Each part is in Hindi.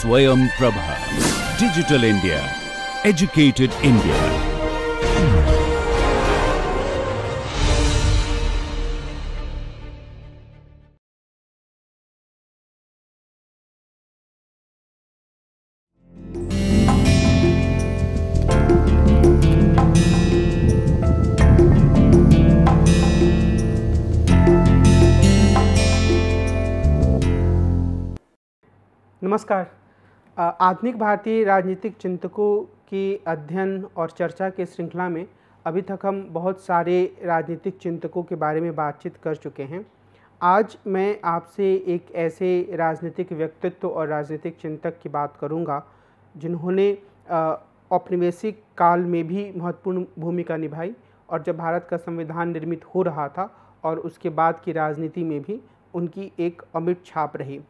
Swayam Prabha. Digital India. Educated India. नमस्कार अ, आधुनिक भारतीय राजनीतिक चिंतकों की अध्ययन और चर्चा के श्रृंखला में अभी तक हम बहुत सारे राजनीतिक चिंतकों के बारे में बातचीत कर चुके हैं। आज मैं आपसे एक ऐसे राजनीतिक व्यक्तित्व और राजनीतिक चिंतक की बात करूँगा, जिन्होंने औपनिवेशिक काल में भी महत्वपूर्ण भूमिका निभाई और जब भारत का संविधान निर्मित हो रहा था और उसके बाद की राजनीति में भी उनकी एक अमिट छाप रही।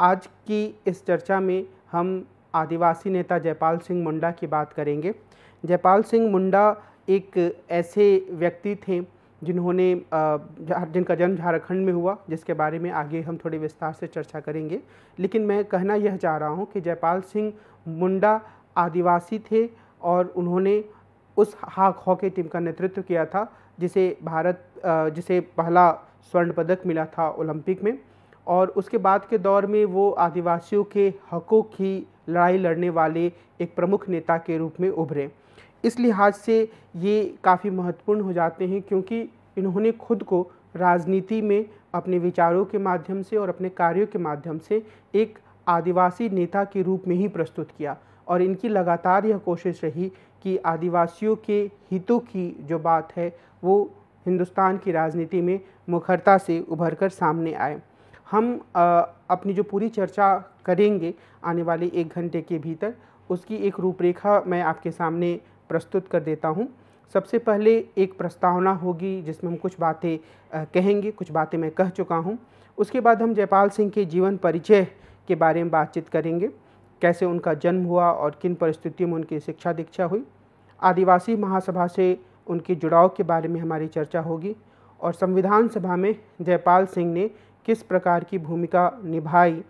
आज की इस चर्चा में हम आदिवासी नेता जयपाल सिंह मुंडा की बात करेंगे। जयपाल सिंह मुंडा एक ऐसे व्यक्ति थे जिन्होंने जिनका जन्म झारखंड में हुआ, जिसके बारे में आगे हम थोड़ी विस्तार से चर्चा करेंगे। लेकिन मैं कहना यह चाह रहा हूँ कि जयपाल सिंह मुंडा आदिवासी थे और उन्होंने उस हाक हॉकी टीम का नेतृत्व किया था, जिसे भारत जिसे पहला स्वर्ण पदक मिला था ओलंपिक में। और उसके बाद के दौर में वो आदिवासियों के हकों की लड़ाई लड़ने वाले एक प्रमुख नेता के रूप में उभरे। इस लिहाज से ये काफ़ी महत्वपूर्ण हो जाते हैं क्योंकि इन्होंने खुद को राजनीति में अपने विचारों के माध्यम से और अपने कार्यों के माध्यम से एक आदिवासी नेता के रूप में ही प्रस्तुत किया और इनकी लगातार यह कोशिश रही कि आदिवासियों के हितों की जो बात है वो हिंदुस्तान की राजनीति में मुखरता से उभर कर सामने आए। हम अपनी जो पूरी चर्चा करेंगे आने वाले एक घंटे के भीतर, उसकी एक रूपरेखा मैं आपके सामने प्रस्तुत कर देता हूँ। सबसे पहले एक प्रस्तावना होगी जिसमें हम कुछ बातें कहेंगे, कुछ बातें मैं कह चुका हूँ। उसके बाद हम जयपाल सिंह के जीवन परिचय के बारे में बातचीत करेंगे। कैसे उनका जन्म हुआ और किन परिस्थितियों में उनकी शिक्षा दीक्षा हुई। आदिवासी महासभा से उनके जुड़ाव के बारे में हमारी चर्चा होगी। और संविधान सभा में जयपाल सिंह ने किस प्रकार की भूमिका निभाई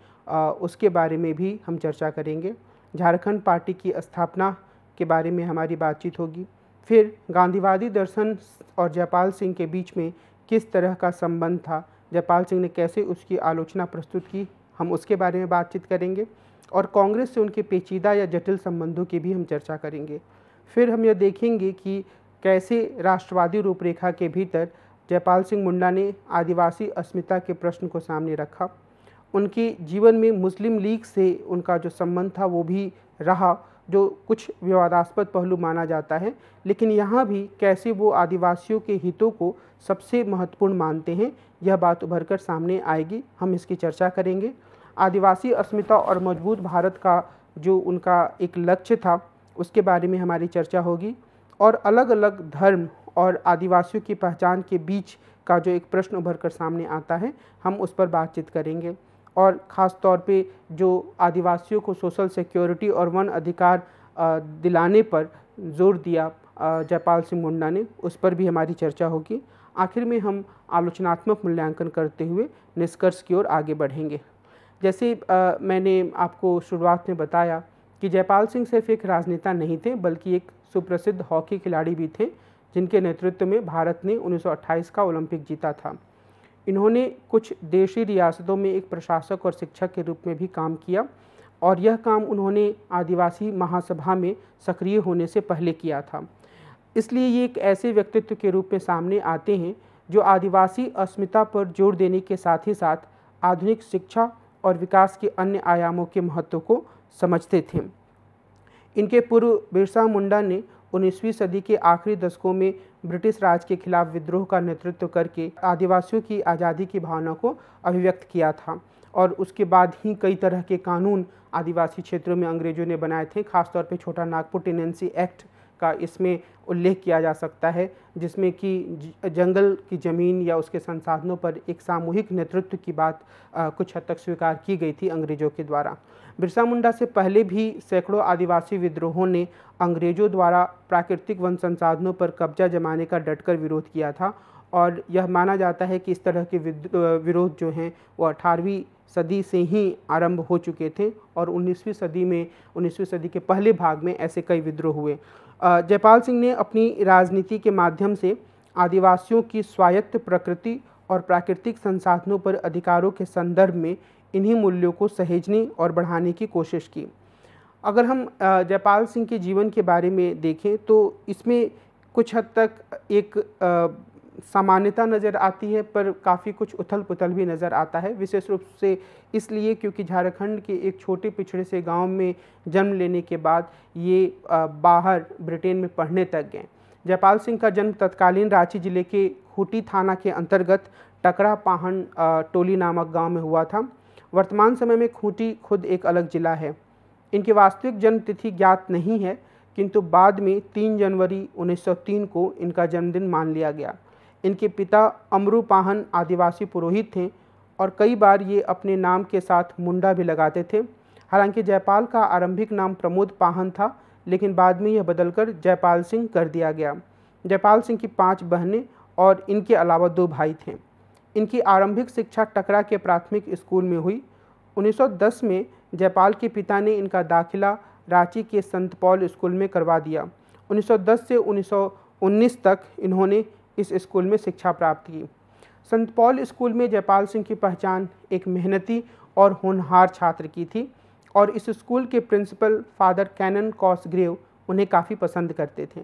उसके बारे में भी हम चर्चा करेंगे। झारखंड पार्टी की स्थापना के बारे में हमारी बातचीत होगी। फिर गांधीवादी दर्शन और जयपाल सिंह के बीच में किस तरह का संबंध था, जयपाल सिंह ने कैसे उसकी आलोचना प्रस्तुत की, हम उसके बारे में बातचीत करेंगे। और कांग्रेस से उनके पेचीदा या जटिल संबंधों की भी हम चर्चा करेंगे। फिर हम यह देखेंगे कि कैसे राष्ट्रवादी रूपरेखा के भीतर जयपाल सिंह मुंडा ने आदिवासी अस्मिता के प्रश्न को सामने रखा। उनके जीवन में मुस्लिम लीग से उनका जो संबंध था, वो भी रहा, जो कुछ विवादास्पद पहलू माना जाता है। लेकिन यहाँ भी कैसे वो आदिवासियों के हितों को सबसे महत्वपूर्ण मानते हैं, यह बात उभर कर सामने आएगी। हम इसकी चर्चा करेंगे। आदिवासी अस्मिता और मज़बूत भारत का जो उनका एक लक्ष्य था, उसके बारे में हमारी चर्चा होगी। और अलग अलग धर्म और आदिवासियों की पहचान के बीच का जो एक प्रश्न उभर कर सामने आता है, हम उस पर बातचीत करेंगे। और ख़ास तौर पे जो आदिवासियों को सोशल सिक्योरिटी और वन अधिकार दिलाने पर ज़ोर दिया जयपाल सिंह मुंडा ने, उस पर भी हमारी चर्चा होगी। आखिर में हम आलोचनात्मक मूल्यांकन करते हुए निष्कर्ष की ओर आगे बढ़ेंगे। जैसे मैंने आपको शुरुआत में बताया कि जयपाल सिंह सिर्फ़ एक राजनेता नहीं थे, बल्कि एक सुप्रसिद्ध हॉकी खिलाड़ी भी थे। जिनके नेतृत्व में भारत ने 1928 का ओलंपिक जीता था। इन्होंने कुछ देशी रियासतों में एक प्रशासक और शिक्षक के रूप में भी काम किया और यह काम उन्होंने आदिवासी महासभा में सक्रिय होने से पहले किया था। इसलिए ये एक ऐसे व्यक्तित्व के रूप में सामने आते हैं जो आदिवासी अस्मिता पर ज़ोर देने के साथ ही साथ आधुनिक शिक्षा और विकास के अन्य आयामों के महत्व को समझते थे। इनके पूर्व बिरसा मुंडा ने 19वीं सदी के आखिरी दशकों में ब्रिटिश राज के खिलाफ विद्रोह का नेतृत्व करके आदिवासियों की आज़ादी की भावना को अभिव्यक्त किया था और उसके बाद ही कई तरह के कानून आदिवासी क्षेत्रों में अंग्रेज़ों ने बनाए थे, खासतौर पर छोटा नागपुर टेनेंसी एक्ट का इसमें उल्लेख किया जा सकता है जिसमें कि जंगल की ज़मीन या उसके संसाधनों पर एक सामूहिक नेतृत्व की बात अ, कुछ हद तक स्वीकार की गई थी अंग्रेज़ों के द्वारा। बिरसा मुंडा से पहले भी सैकड़ों आदिवासी विद्रोहों ने अंग्रेज़ों द्वारा प्राकृतिक वन संसाधनों पर कब्जा जमाने का डटकर विरोध किया था और यह माना जाता है कि इस तरह के विरोध जो हैं वो अठारहवीं सदी से ही आरंभ हो चुके थे और 19वीं सदी में 19वीं सदी के पहले भाग में ऐसे कई विद्रोह हुए। जयपाल सिंह ने अपनी राजनीति के माध्यम से आदिवासियों की स्वायत्त प्रकृति और प्राकृतिक संसाधनों पर अधिकारों के संदर्भ में इन्हीं मूल्यों को सहेजने और बढ़ाने की कोशिश की। अगर हम जयपाल सिंह के जीवन के बारे में देखें तो इसमें कुछ हद तक एक सामान्यता नज़र आती है, पर काफ़ी कुछ उथल पुथल भी नज़र आता है। विशेष रूप से इसलिए क्योंकि झारखंड के एक छोटे पिछड़े से गाँव में जन्म लेने के बाद ये बाहर ब्रिटेन में पढ़ने तक गए। जयपाल सिंह का जन्म तत्कालीन रांची ज़िले के खूटी थाना के अंतर्गत टकरा पाहन टोली नामक गाँव में हुआ था। वर्तमान समय में खूंटी खुद एक अलग ज़िला है। इनकी वास्तविक जन्म तिथि ज्ञात नहीं है, किंतु बाद में 3 जनवरी 1903 को इनका जन्मदिन मान लिया गया। इनके पिता अमरू पाहन आदिवासी पुरोहित थे और कई बार ये अपने नाम के साथ मुंडा भी लगाते थे। हालाँकि जयपाल का आरंभिक नाम प्रमोद पाहन था, लेकिन बाद में यह बदलकर जयपाल सिंह कर दिया गया। जयपाल सिंह की पाँच बहनें और इनके अलावा दो भाई थे। इनकी आरंभिक शिक्षा टकरा के प्राथमिक स्कूल में हुई। 1910 में जयपाल के पिता ने इनका दाखिला रांची के संत पॉल स्कूल में करवा दिया। 1910 से 1919 तक इन्होंने इस स्कूल में शिक्षा प्राप्त की। संत पॉल स्कूल में जयपाल सिंह की पहचान एक मेहनती और होनहार छात्र की थी और इस स्कूल के प्रिंसिपल फादर कैनन कॉसग्रेव उन्हें काफ़ी पसंद करते थे।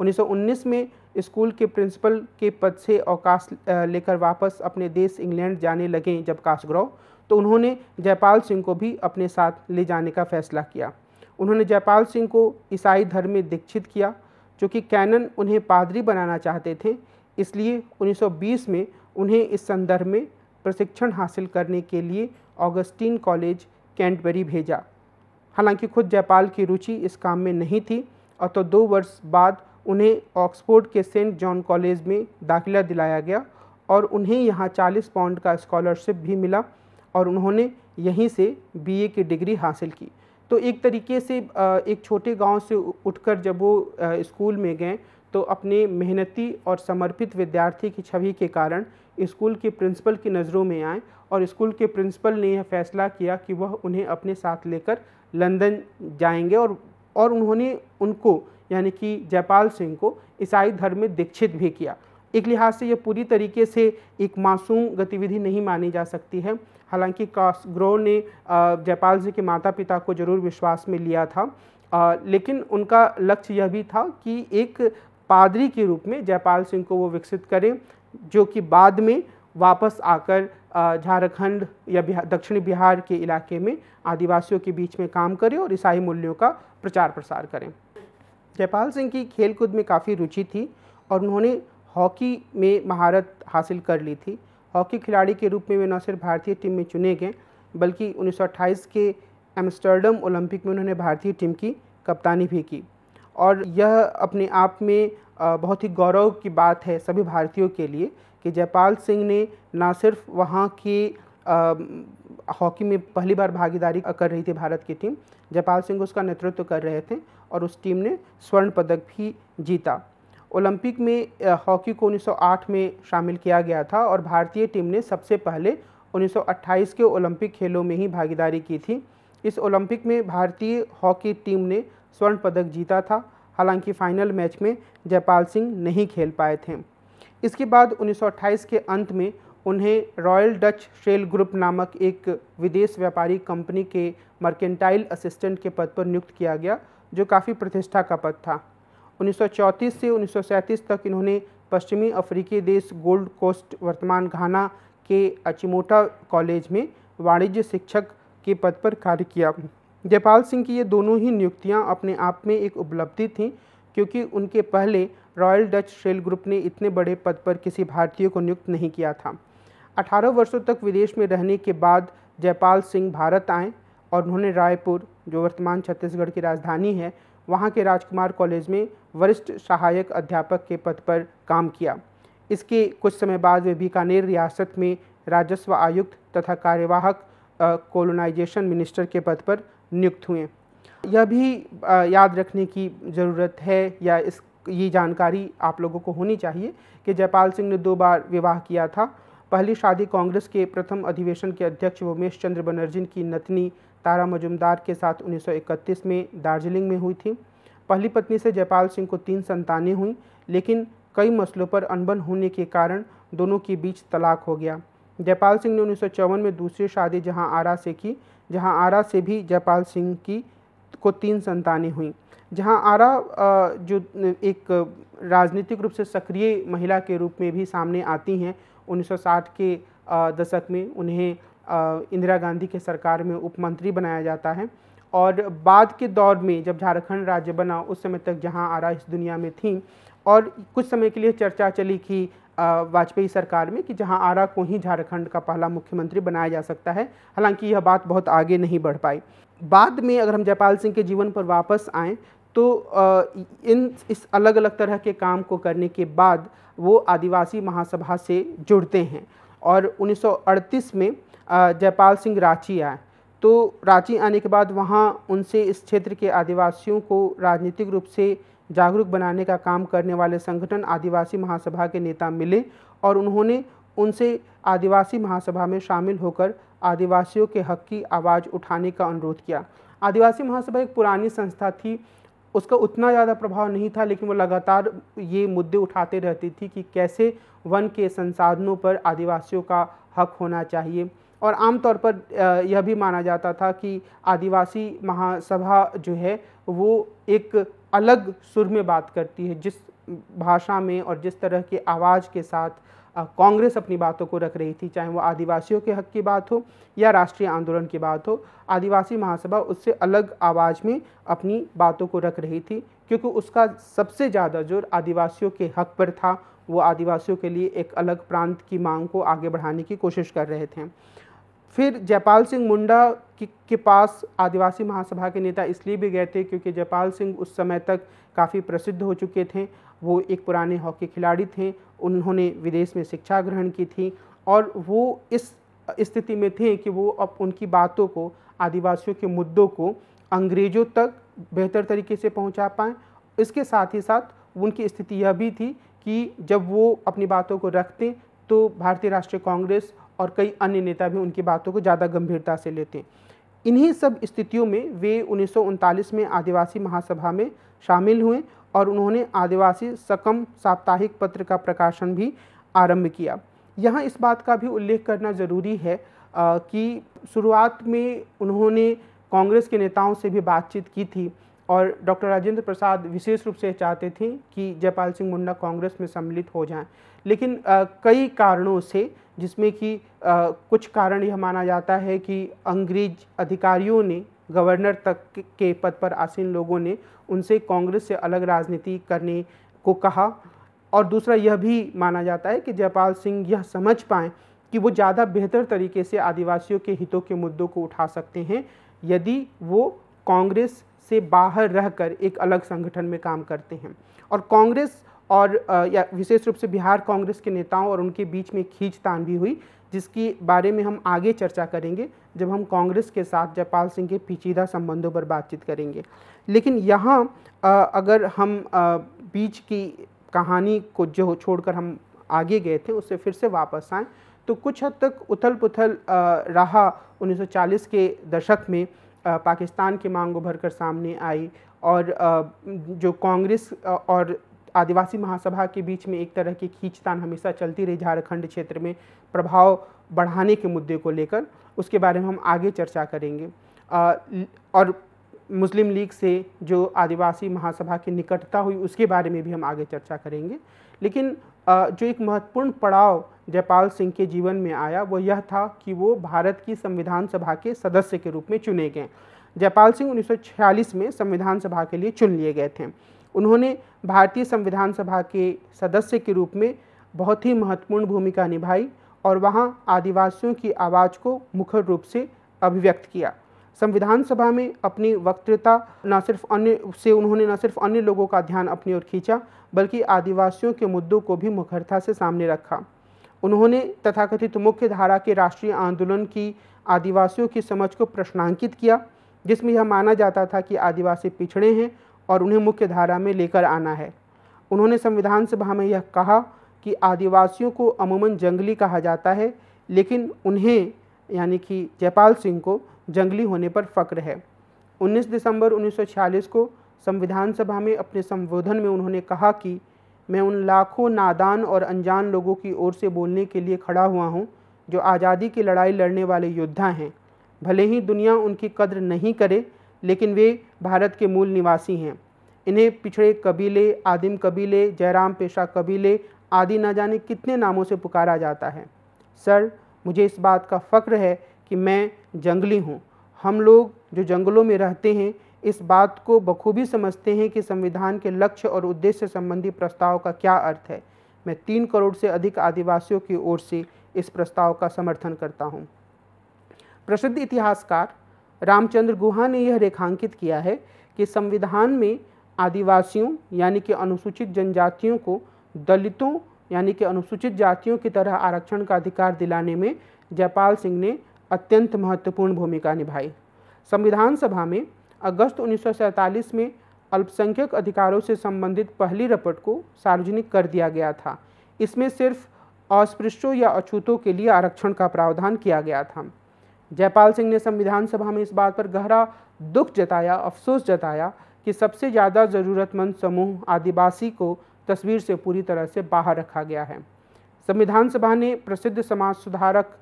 1919 में स्कूल के प्रिंसिपल के पद से अवकाश लेकर वापस अपने देश इंग्लैंड जाने लगे जब कासग्रव तो उन्होंने जयपाल सिंह को भी अपने साथ ले जाने का फैसला किया। उन्होंने जयपाल सिंह को ईसाई धर्म में दीक्षित किया क्योंकि कैनन उन्हें पादरी बनाना चाहते थे, इसलिए 1920 में उन्हें इस संदर्भ में प्रशिक्षण हासिल करने के लिए ऑगस्टीन कॉलेज, कैंटबरी भेजा। हालाँकि खुद जयपाल की रुचि इस काम में नहीं थी, और तो दो वर्ष बाद उन्हें ऑक्सफोर्ड के सेंट जॉन कॉलेज में दाखिला दिलाया गया, और उन्हें यहाँ 40 पाउंड का स्कॉलरशिप भी मिला, और उन्होंने यहीं से बीए की डिग्री हासिल की। तो एक तरीके से एक छोटे गाँव से उठकर जब वो स्कूल में गए तो अपने मेहनती और समर्पित विद्यार्थी की छवि के कारण स्कूल के प्रिंसिपल की नज़रों में आए और स्कूल के प्रिंसिपल ने यह फैसला किया कि वह उन्हें अपने साथ लेकर लंदन जाएँगे और और उन्होंने उनको, यानी कि जयपाल सिंह को ईसाई धर्म में दीक्षित भी किया। एक लिहाज से यह पूरी तरीके से एक मासूम गतिविधि नहीं मानी जा सकती है। हालाँकि कासग्रो ने जयपाल जी के माता पिता को ज़रूर विश्वास में लिया था। लेकिन उनका लक्ष्य यह भी था कि एक पादरी के रूप में जयपाल सिंह को वो विकसित करें, जो कि बाद में वापस आकर झारखंड या बिहार दक्षिणी बिहार के इलाके में आदिवासियों के बीच में काम करें और ईसाई मूल्यों का प्रचार प्रसार करें। जयपाल सिंह की खेलकूद में काफ़ी रुचि थी और उन्होंने हॉकी में महारत हासिल कर ली थी। हॉकी खिलाड़ी के रूप में वे न सिर्फ़ भारतीय टीम में चुने गए, बल्कि 1928 के एम्स्टर्डम ओलंपिक में उन्होंने भारतीय टीम की कप्तानी भी की। और यह अपने आप में बहुत ही गौरव की बात है सभी भारतीयों के लिए कि जयपाल सिंह ने न सिर्फ़ वहाँ की हॉकी में पहली बार भागीदारी कर रही थी भारत की टीम, जयपाल सिंह उसका नेतृत्व कर रहे थे और उस टीम ने स्वर्ण पदक भी जीता। ओलंपिक में हॉकी को 1908 में शामिल किया गया था और भारतीय टीम ने सबसे पहले 1928 के ओलंपिक खेलों में ही भागीदारी की थी। इस ओलंपिक में भारतीय हॉकी टीम ने स्वर्ण पदक जीता था। हालाँकि फाइनल मैच में जयपाल सिंह नहीं खेल पाए थे। इसके बाद 1928 के अंत में उन्हें रॉयल डच शेल ग्रुप नामक एक विदेश व्यापारी कंपनी के मर्केंटाइल असिस्टेंट के पद पर नियुक्त किया गया, जो काफ़ी प्रतिष्ठा का पद था। 1934 से 1937 तक इन्होंने पश्चिमी अफ्रीकी देश गोल्ड कोस्ट वर्तमान घाना के अचिमोटा कॉलेज में वाणिज्य शिक्षक के पद पर कार्य किया। जयपाल सिंह की ये दोनों ही नियुक्तियाँ अपने आप में एक उपलब्धि थीं, क्योंकि उनके पहले रॉयल डच शेल ग्रुप ने इतने बड़े पद पर किसी भारतीय को नियुक्त नहीं किया था। 18 वर्षों तक विदेश में रहने के बाद जयपाल सिंह भारत आए और उन्होंने रायपुर, जो वर्तमान छत्तीसगढ़ की राजधानी है वहाँ के राजकुमार कॉलेज में वरिष्ठ सहायक अध्यापक के पद पर काम किया। इसके कुछ समय बाद वे बीकानेर रियासत में राजस्व आयुक्त तथा कार्यवाहक कोलोनाइजेशन मिनिस्टर के पद पर नियुक्त हुए। यह भी याद रखने की ज़रूरत है या इस, ये जानकारी आप लोगों को होनी चाहिए कि जयपाल सिंह ने दो बार विवाह किया था। पहली शादी कांग्रेस के प्रथम अधिवेशन के अध्यक्ष उमेश चंद्र बनर्जी की नतनी तारा मजुमदार के साथ 1931 में दार्जिलिंग में हुई थी। पहली पत्नी से जयपाल सिंह को तीन संतानें हुईं, लेकिन कई मसलों पर अनबन होने के कारण दोनों के बीच तलाक हो गया। जयपाल सिंह ने उन्नीस में दूसरी शादी जहाँ आरा से की, जहाँ आरा से भी जयपाल सिंह की को तीन संतानें हुई। जहाँ आरा जो एक राजनीतिक रूप से सक्रिय महिला के रूप में भी सामने आती हैं 1960 के दशक में उन्हें इंदिरा गांधी के सरकार में उप मंत्री बनाया जाता है। और बाद के दौर में जब झारखंड राज्य बना, उस समय तक जहाँ आरा इस दुनिया में थी, और कुछ समय के लिए चर्चा चली कि वाजपेयी सरकार में कि जहाँ आरा को ही झारखंड का पहला मुख्यमंत्री बनाया जा सकता है। हालाँकि यह बात बहुत आगे नहीं बढ़ पाई। बाद में अगर हम जयपाल सिंह के जीवन पर वापस आएँ तो इन, इस अलग अलग तरह के काम को करने के बाद वो आदिवासी महासभा से जुड़ते हैं। और 1938 में जयपाल सिंह रांची आए। तो रांची आने के बाद वहाँ उनसे इस क्षेत्र के आदिवासियों को राजनीतिक रूप से जागरूक बनाने का काम करने वाले संगठन आदिवासी महासभा के नेता मिले और उन्होंने उनसे आदिवासी महासभा में शामिल होकर आदिवासियों के हक की आवाज़ उठाने का अनुरोध किया। आदिवासी महासभा एक पुरानी संस्था थी, उसका उतना ज़्यादा प्रभाव नहीं था, लेकिन वो लगातार ये मुद्दे उठाते रहती थी कि कैसे वन के संसाधनों पर आदिवासियों का हक होना चाहिए। और आमतौर पर यह भी माना जाता था कि आदिवासी महासभा जो है, वो एक अलग सुर में बात करती है, जिस भाषा में और जिस तरह के आवाज़ के साथ कांग्रेस अपनी बातों को रख रही थी, चाहे वो आदिवासियों के हक की बात हो या राष्ट्रीय आंदोलन की बात हो, आदिवासी महासभा उससे अलग आवाज़ में अपनी बातों को रख रही थी, क्योंकि उसका सबसे ज़्यादा ज़ोर आदिवासियों के हक पर था। वो आदिवासियों के लिए एक अलग प्रांत की मांग को आगे बढ़ाने की कोशिश कर रहे थे। फिर जयपाल सिंह मुंडा की, के पास आदिवासी महासभा के नेता इसलिए भी गए थे क्योंकि जयपाल सिंह उस समय तक काफ़ी प्रसिद्ध हो चुके थे। वो एक पुराने हॉकी खिलाड़ी थे, उन्होंने विदेश में शिक्षा ग्रहण की थी और वो इस स्थिति में थे कि वो अब उनकी बातों को, आदिवासियों के मुद्दों को अंग्रेज़ों तक बेहतर तरीके से पहुँचा पाएँ। इसके साथ ही साथ उनकी स्थिति यह भी थी कि जब वो अपनी बातों को रखते तो भारतीय राष्ट्रीय कांग्रेस और कई अन्य नेता भी उनकी बातों को ज़्यादा गंभीरता से लेते इन्हीं सब स्थितियों में वे उन्नीस सौ उनतालीस में आदिवासी महासभा में शामिल हुए और उन्होंने आदिवासी सकम साप्ताहिक पत्र का प्रकाशन भी आरंभ किया। यहाँ इस बात का भी उल्लेख करना ज़रूरी है आ, कि शुरुआत में उन्होंने कांग्रेस के नेताओं से भी बातचीत की थी और डॉक्टर राजेंद्र प्रसाद विशेष रूप से चाहते थे कि जयपाल सिंह मुंडा कांग्रेस में सम्मिलित हो जाएँ। लेकिन आ, कई कारणों से जिसमें कि कुछ कारण यह माना जाता है कि अंग्रेज़ अधिकारियों ने, गवर्नर तक के पद पर आसीन लोगों ने उनसे कांग्रेस से अलग राजनीति करने को कहा। और दूसरा यह भी माना जाता है कि जयपाल सिंह यह समझ पाएँ कि वो ज़्यादा बेहतर तरीके से आदिवासियों के हितों के मुद्दों को उठा सकते हैं, यदि वो कांग्रेस से बाहर रहकर एक अलग संगठन में काम करते हैं। और कांग्रेस और या विशेष रूप से बिहार कांग्रेस के नेताओं और उनके बीच में खींचतान भी हुई, जिसकी बारे में हम आगे चर्चा करेंगे, जब हम कांग्रेस के साथ जयपाल सिंह के पेचीदा संबंधों पर बातचीत करेंगे। लेकिन यहाँ अगर हम बीच की कहानी को जो छोड़कर हम आगे गए थे, उससे फिर से वापस आएँ तो कुछ हद तक उथल पुथल रहा 1940 के दशक में पाकिस्तान की मांग उभर कर सामने आई और जो कांग्रेस और आदिवासी महासभा के बीच में एक तरह की खींचतान हमेशा चलती रही झारखंड क्षेत्र में प्रभाव बढ़ाने के मुद्दे को लेकर। उसके बारे में हम आगे चर्चा करेंगे। आ, और मुस्लिम लीग से जो आदिवासी महासभा की निकटता हुई उसके बारे में भी हम आगे चर्चा करेंगे। लेकिन आ, जो एक महत्वपूर्ण पड़ाव जयपाल सिंह के जीवन में आया वो यह था कि वो भारत की संविधान सभा के सदस्य के रूप में चुने गए। जयपाल सिंह 1946 में संविधान सभा के लिए चुन लिए गए थे। उन्होंने भारतीय संविधान सभा के सदस्य के रूप में बहुत ही महत्वपूर्ण भूमिका निभाई और वहाँ आदिवासियों की आवाज़ को मुखर रूप से अभिव्यक्त किया। संविधान सभा में अपनी वक्तृता न सिर्फ़ अन्य से उन्होंने न सिर्फ़ अन्य लोगों का ध्यान अपनी ओर खींचा, बल्कि आदिवासियों के मुद्दों को भी मुखरता से सामने रखा। उन्होंने तथाकथित मुख्य धारा के राष्ट्रीय आंदोलन की आदिवासियों की समझ को प्रश्नांकित किया, जिसमें यह माना जाता था कि आदिवासी पिछड़े हैं और उन्हें मुख्य धारा में लेकर आना है। उन्होंने संविधान सभा में यह कहा कि आदिवासियों को अमूमन जंगली कहा जाता है, लेकिन उन्हें, यानी कि जयपाल सिंह को, जंगली होने पर फ़क्र है। 19 दिसंबर 1946 को संविधान सभा में अपने संबोधन में उन्होंने कहा कि मैं उन लाखों नादान और अनजान लोगों की ओर से बोलने के लिए खड़ा हुआ हूँ, जो आज़ादी की लड़ाई लड़ने वाले योद्धा हैं। भले ही दुनिया उनकी कद्र नहीं करे लेकिन वे भारत के मूल निवासी हैं। इन्हें पिछड़े कबीले, आदिम कबीले, जयराम पेशा कबीले आदि न जाने कितने नामों से पुकारा जाता है। सर, मुझे इस बात का फ़क्र है कि मैं जंगली हूँ। हम लोग जो जंगलों में रहते हैं, इस बात को बखूबी समझते हैं कि संविधान के लक्ष्य और उद्देश्य संबंधी प्रस्ताव का क्या अर्थ है। मैं तीन करोड़ से अधिक आदिवासियों की ओर से इस प्रस्ताव का समर्थन करता हूँ। प्रसिद्ध इतिहासकार रामचंद्र गुहा ने यह रेखांकित किया है कि संविधान में आदिवासियों, यानी कि अनुसूचित जनजातियों को दलितों, यानी कि अनुसूचित जातियों की तरह आरक्षण का अधिकार दिलाने में जयपाल सिंह ने अत्यंत महत्वपूर्ण भूमिका निभाई। संविधान सभा में अगस्त उन्नीस सौ सैंतालीस में अल्पसंख्यक अधिकारों से संबंधित पहली रपट को सार्वजनिक कर दिया गया था। इसमें सिर्फ़ अस्पृश्यों या अछूतों के लिए आरक्षण का प्रावधान किया गया था। जयपाल सिंह ने संविधान सभा में इस बात पर गहरा दुख जताया, अफसोस जताया कि सबसे ज़्यादा ज़रूरतमंद समूह आदिवासी को तस्वीर से पूरी तरह से बाहर रखा गया है। संविधान सभा ने प्रसिद्ध समाज सुधारक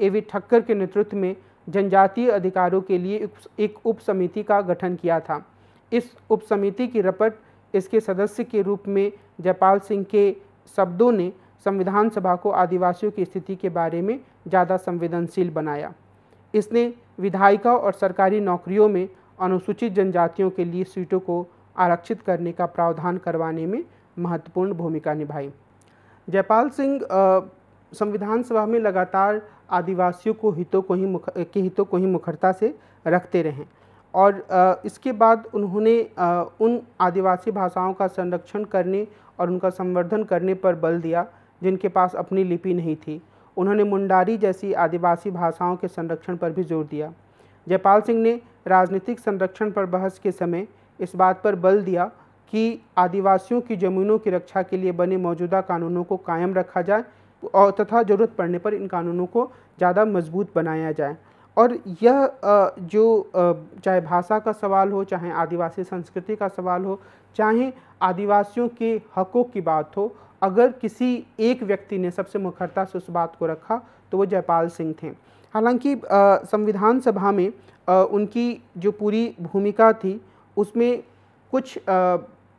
ए वी ठक्कर के नेतृत्व में जनजातीय अधिकारों के लिए एक उप समिति का गठन किया था। इस उप समिति की रपट इसके सदस्य के रूप में जयपाल सिंह के शब्दों ने संविधान सभा को आदिवासियों की स्थिति के बारे में ज़्यादा संवेदनशील बनाया। इसने विधायिका और सरकारी नौकरियों में अनुसूचित जनजातियों के लिए सीटों को आरक्षित करने का प्रावधान करवाने में महत्वपूर्ण भूमिका निभाई। जयपाल सिंह संविधान सभा में लगातार आदिवासियों को हितों को ही मुख, के हितों को ही मुखरता से रखते रहें और इसके बाद उन्होंने उन आदिवासी भाषाओं का संरक्षण करने और उनका संवर्धन करने पर बल दिया जिनके पास अपनी लिपि नहीं थी। उन्होंने मुंडारी जैसी आदिवासी भाषाओं के संरक्षण पर भी ज़ोर दिया। जयपाल सिंह ने राजनीतिक संरक्षण पर बहस के समय इस बात पर बल दिया कि आदिवासियों की ज़मीनों की रक्षा के लिए बने मौजूदा कानूनों को कायम रखा जाए और तथा ज़रूरत पड़ने पर इन कानूनों को ज़्यादा मज़बूत बनाया जाए। और यह जो चाहे भाषा का सवाल हो, चाहे आदिवासी संस्कृति का सवाल हो, चाहे आदिवासियों के हकों की बात हो अगर किसी एक व्यक्ति ने सबसे मुखरता से उस बात को रखा तो वो जयपाल सिंह थे। हालाँकि संविधान सभा में आ, उनकी जो पूरी भूमिका थी उसमें कुछ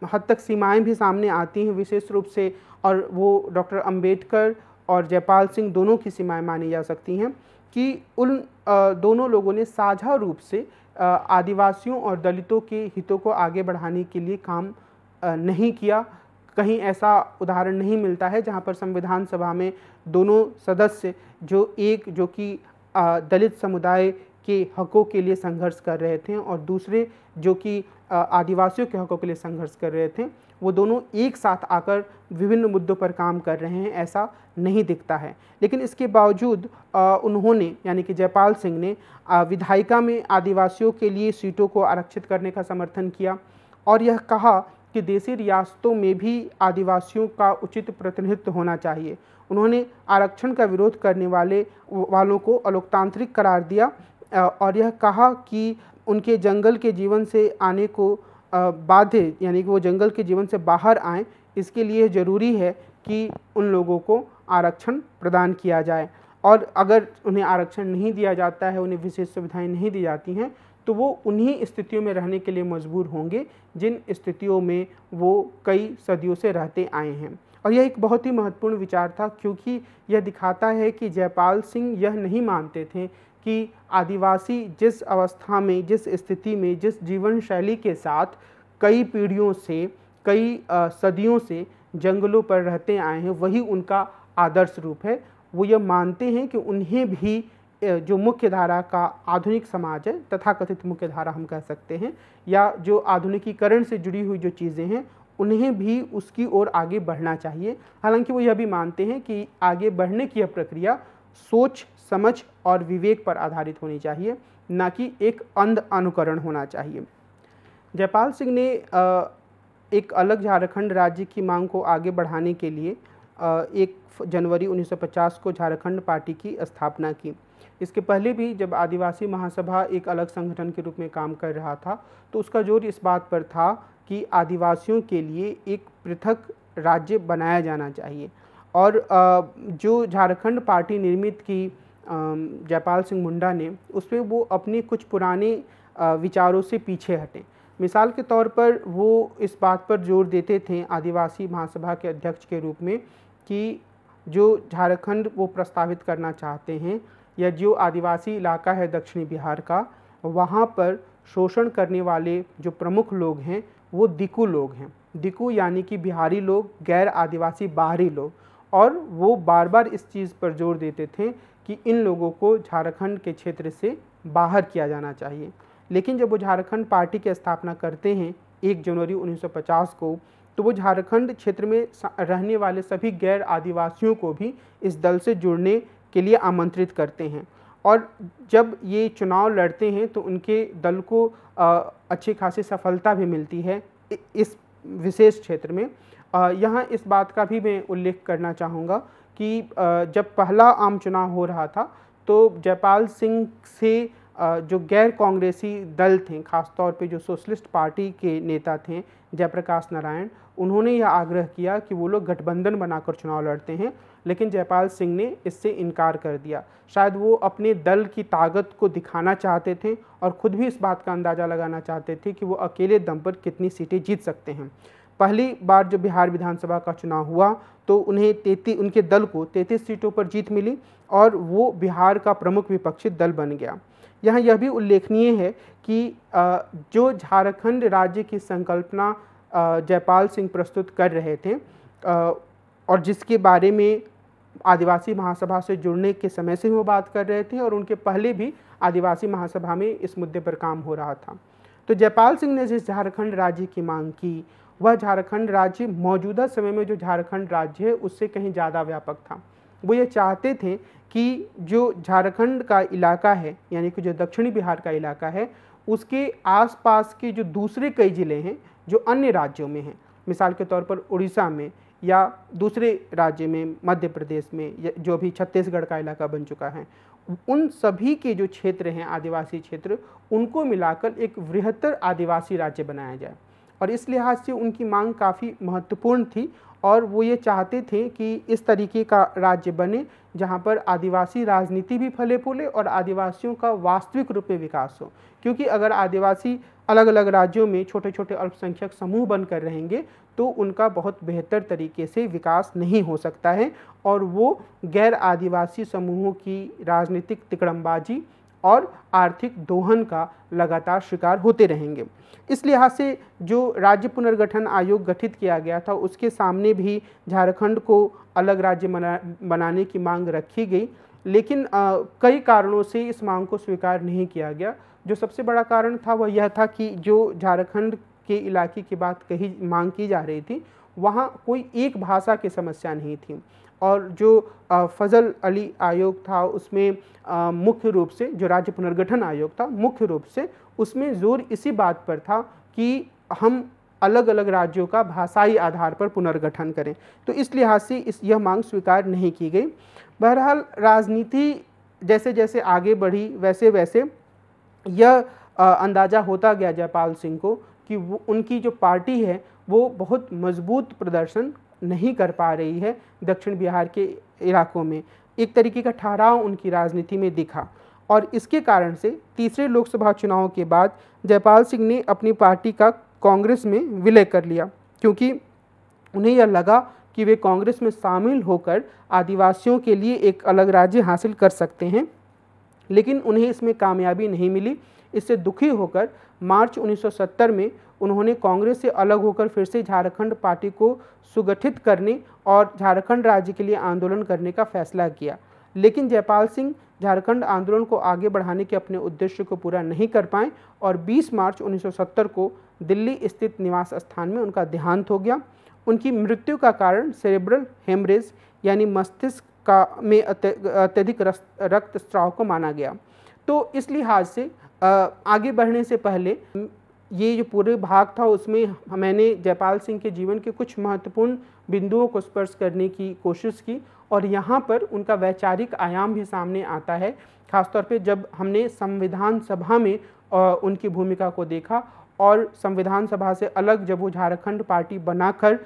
हद तक सीमाएँ भी सामने आती हैं विशेष रूप से और वो डॉक्टर अंबेडकर और जयपाल सिंह दोनों की सीमाएँ मानी जा सकती हैं कि उन आ, दोनों लोगों ने साझा रूप से आदिवासियों और दलितों के हितों को आगे बढ़ाने के लिए काम नहीं किया कहीं ऐसा उदाहरण नहीं मिलता है जहाँ पर संविधान सभा में दोनों सदस्य जो एक, जो कि दलित समुदाय के हकों के लिए संघर्ष कर रहे थे और दूसरे, जो कि आदिवासियों के हकों के लिए संघर्ष कर रहे थे, वो दोनों एक साथ आकर विभिन्न मुद्दों पर काम कर रहे हैं, ऐसा नहीं दिखता है। लेकिन इसके बावजूद उन्होंने, यानी कि जयपाल सिंह ने विधायिका में आदिवासियों के लिए सीटों को आरक्षित करने का समर्थन किया और यह कहा कि देसी रियासतों में भी आदिवासियों का उचित प्रतिनिधित्व होना चाहिए। उन्होंने आरक्षण का विरोध करने वाले वालों को अलोकतांत्रिक करार दिया और यह कहा कि उनके जंगल के जीवन से आने को बाध्य, यानी कि वो जंगल के जीवन से बाहर आएँ, इसके लिए ज़रूरी है कि उन लोगों को आरक्षण प्रदान किया जाए। और अगर उन्हें आरक्षण नहीं दिया जाता है, उन्हें विशेष सुविधाएँ नहीं दी जाती हैं तो वो उन्हीं स्थितियों में रहने के लिए मजबूर होंगे, जिन स्थितियों में वो कई सदियों से रहते आए हैं। और यह एक बहुत ही महत्वपूर्ण विचार था, क्योंकि यह दिखाता है कि जयपाल सिंह यह नहीं मानते थे कि आदिवासी जिस अवस्था में, जिस स्थिति में, जिस जीवन शैली के साथ कई पीढ़ियों से, कई सदियों से जंगलों पर रहते आए हैं, वही उनका आदर्श रूप है। वो यह मानते हैं कि उन्हें भी जो मुख्य धारा का आधुनिक समाज है तथा कथित मुख्य धारा हम कह सकते हैं, या जो आधुनिकीकरण से जुड़ी हुई जो चीज़ें हैं, उन्हें भी उसकी ओर आगे बढ़ना चाहिए। हालाँकि वो यह भी मानते हैं कि आगे बढ़ने की यह प्रक्रिया सोच, समझ और विवेक पर आधारित होनी चाहिए, न कि एक अंध अनुकरण होना चाहिए। जयपाल सिंह ने एक अलग झारखंड राज्य की मांग को आगे बढ़ाने के लिए एक जनवरी 1950 को झारखंड पार्टी की स्थापना की। इसके पहले भी जब आदिवासी महासभा एक अलग संगठन के रूप में काम कर रहा था तो उसका ज़ोर इस बात पर था कि आदिवासियों के लिए एक पृथक राज्य बनाया जाना चाहिए। और जो झारखंड पार्टी निर्मित की जयपाल सिंह मुंडा ने, उसमें वो अपने कुछ पुराने विचारों से पीछे हटे। मिसाल के तौर पर वो इस बात पर ज़ोर देते थे आदिवासी महासभा के अध्यक्ष के रूप में कि जो झारखंड वो प्रस्तावित करना चाहते हैं, या जो आदिवासी इलाका है दक्षिणी बिहार का, वहाँ पर शोषण करने वाले जो प्रमुख लोग हैं, वो दिकू लोग हैं। दिकू यानी कि बिहारी लोग, गैर आदिवासी बाहरी लोग। और वो बार बार इस चीज़ पर ज़ोर देते थे कि इन लोगों को झारखंड के क्षेत्र से बाहर किया जाना चाहिए। लेकिन जब वो झारखंड पार्टी की स्थापना करते हैं, एक जनवरी 1950 को तो वो झारखंड क्षेत्र में रहने वाले सभी गैर आदिवासियों को भी इस दल से जुड़ने के लिए आमंत्रित करते हैं। और जब ये चुनाव लड़ते हैं तो उनके दल को अच्छी खासी सफलता भी मिलती है इस विशेष क्षेत्र में। यहाँ इस बात का भी मैं उल्लेख करना चाहूँगा कि जब पहला आम चुनाव हो रहा था तो जयपाल सिंह से जो गैर कांग्रेसी दल थे, खासतौर पे जो सोशलिस्ट पार्टी के नेता थे, जयप्रकाश नारायण, उन्होंने यह आग्रह किया कि वो लोग गठबंधन बनाकर चुनाव लड़ते हैं, लेकिन जयपाल सिंह ने इससे इनकार कर दिया। शायद वो अपने दल की ताकत को दिखाना चाहते थे और ख़ुद भी इस बात का अंदाज़ा लगाना चाहते थे कि वो अकेले दम पर कितनी सीटें जीत सकते हैं। पहली बार जब बिहार विधानसभा का चुनाव हुआ तो उन्हें तेती, उनके दल को तैंतीस सीटों पर जीत मिली और वो बिहार का प्रमुख विपक्षी दल बन गया। यहाँ यह भी उल्लेखनीय है कि जो झारखंड राज्य की संकल्पना जयपाल सिंह प्रस्तुत कर रहे थे और जिसके बारे में आदिवासी महासभा से जुड़ने के समय से वो बात कर रहे थे और उनके पहले भी आदिवासी महासभा में इस मुद्दे पर काम हो रहा था। तो जयपाल सिंह ने जिस झारखंड राज्य की मांग की, वह झारखंड राज्य मौजूदा समय में जो झारखंड राज्य है, उससे कहीं ज़्यादा व्यापक था। वो ये चाहते थे कि जो झारखंड का इलाका है, यानी कि जो दक्षिणी बिहार का इलाका है, उसके आसपास के जो दूसरे कई ज़िले हैं, जो अन्य राज्यों में हैं, मिसाल के तौर पर उड़ीसा में या दूसरे राज्य में, मध्य प्रदेश में जो भी छत्तीसगढ़ का इलाका बन चुका है, उन सभी के जो क्षेत्र हैं, आदिवासी क्षेत्र, उनको मिलाकर एक वृहत्तर आदिवासी राज्य बनाया जाए। और इस लिहाज से उनकी मांग काफ़ी महत्वपूर्ण थी और वो ये चाहते थे कि इस तरीके का राज्य बने, जहाँ पर आदिवासी राजनीति भी फले फूले और आदिवासियों का वास्तविक रूप में विकास हो। क्योंकि अगर आदिवासी अलग अलग राज्यों में छोटे छोटे अल्पसंख्यक समूह बनकर रहेंगे तो उनका बहुत बेहतर तरीके से विकास नहीं हो सकता है और वो गैर आदिवासी समूहों की राजनीतिक तिकड़मबाजी और आर्थिक दोहन का लगातार शिकार होते रहेंगे। इस लिहाज से जो राज्य पुनर्गठन आयोग गठित किया गया था उसके सामने भी झारखंड को अलग राज्य बनाने की मांग रखी गई लेकिन आ, कई कारणों से इस मांग को स्वीकार नहीं किया गया। जो सबसे बड़ा कारण था वह यह था कि जो झारखंड के इलाके की बात कही मांग की जा रही थी वहाँ कोई एक भाषा की समस्या नहीं थी। और जो फजल अली आयोग था उसमें मुख्य रूप से जो राज्य पुनर्गठन आयोग था, मुख्य रूप से उसमें ज़ोर इसी बात पर था कि हम अलग अलग राज्यों का भाषाई आधार पर पुनर्गठन करें। तो इस लिहाज से इस, यह मांग स्वीकार नहीं की गई। बहरहाल, राजनीति जैसे जैसे आगे बढ़ी वैसे वैसे यह अंदाज़ा होता गया जयपाल सिंह को कि वो, उनकी जो पार्टी है, वो बहुत मज़बूत प्रदर्शन नहीं कर पा रही है दक्षिण बिहार के इलाकों में। एक तरीके का ठहराव उनकी राजनीति में दिखा और इसके कारण से तीसरे लोकसभा चुनाव के बाद जयपाल सिंह ने अपनी पार्टी का कांग्रेस में विलय कर लिया, क्योंकि उन्हें यह लगा कि वे कांग्रेस में शामिल होकर आदिवासियों के लिए एक अलग राज्य हासिल कर सकते हैं। लेकिन उन्हें इसमें कामयाबी नहीं मिली। इससे दुखी होकर मार्च 1970 में उन्होंने कांग्रेस से अलग होकर फिर से झारखंड पार्टी को सुगठित करने और झारखंड राज्य के लिए आंदोलन करने का फैसला किया। लेकिन जयपाल सिंह झारखंड आंदोलन को आगे बढ़ाने के अपने उद्देश्य को पूरा नहीं कर पाए और 20 मार्च 1970 को दिल्ली स्थित निवास स्थान में उनका देहांत हो गया। उनकी मृत्यु का कारण सेरेब्रल हेमरेज यानी मस्तिष्क का में अत्यधिक रक्त स्त्राव को माना गया। तो इस लिहाज से आगे बढ़ने से पहले ये जो पूरे भाग था, उसमें मैंने जयपाल सिंह के जीवन के कुछ महत्वपूर्ण बिंदुओं को स्पर्श करने की कोशिश की और यहाँ पर उनका वैचारिक आयाम भी सामने आता है। खासतौर पे जब हमने संविधान सभा में उनकी भूमिका को देखा और संविधान सभा से अलग जब वो झारखंड पार्टी बनाकर